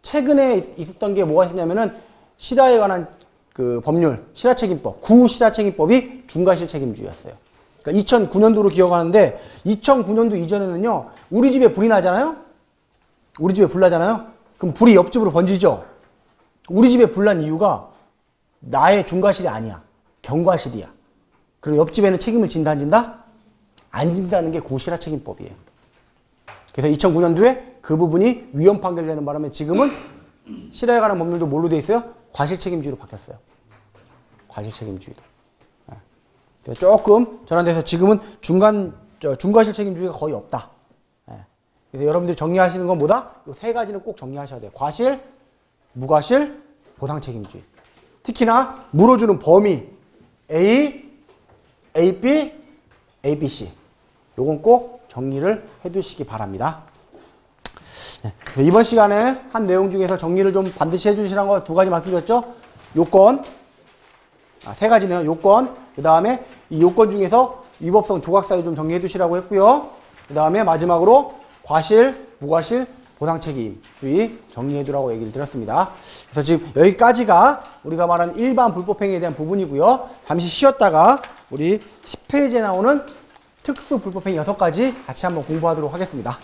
최근에 있었던 게 뭐가 있었냐면은 실화에 관한 그 법률, 실화책임법, 구실화책임법이 중과실 책임주의였어요. 그러니까 2009년도로 기억하는데 2009년도 이전에는요, 우리 집에 불이 나잖아요? 우리 집에 불 나잖아요? 그럼 불이 옆집으로 번지죠? 우리 집에 불 난 이유가 나의 중과실이 아니야. 경과실이야. 그리고 옆집에는 책임을 진다, 안 진다? 안 진다는 게 구실화 책임법이에요. 그래서 2009년도에 그 부분이 위헌 판결되는 바람에 지금은 실화에 관한 법률도 뭘로 돼 있어요? 과실 책임주의로 바뀌었어요. 과실 책임주의도. 예. 그래서 조금 전환돼서 지금은 중간, 저, 중과실 책임주의가 거의 없다. 예. 그래서 여러분들이 정리하시는 건 뭐다? 이 세 가지는 꼭 정리하셔야 돼요. 과실, 무과실, 보상 책임주의. 특히나 물어주는 범위 A, AB, ABC. 요건 꼭 정리를 해두시기 바랍니다. 네, 이번 시간에 한 내용 중에서 정리를 좀 반드시 해주시라는 거 두 가지 말씀드렸죠? 요건, 아, 세 가지네요. 요건, 그 다음에 이 요건 중에서 위법성 조각 사유 좀 정리해 두시라고 했고요. 그 다음에 마지막으로 과실, 무과실, 보상 책임 주의 정리해 두라고 얘기를 드렸습니다. 그래서 지금 여기까지가 우리가 말하는 일반 불법행위에 대한 부분이고요. 잠시 쉬었다가 우리 10페이지에 나오는 특수 불법행위 6가지 같이 한번 공부하도록 하겠습니다.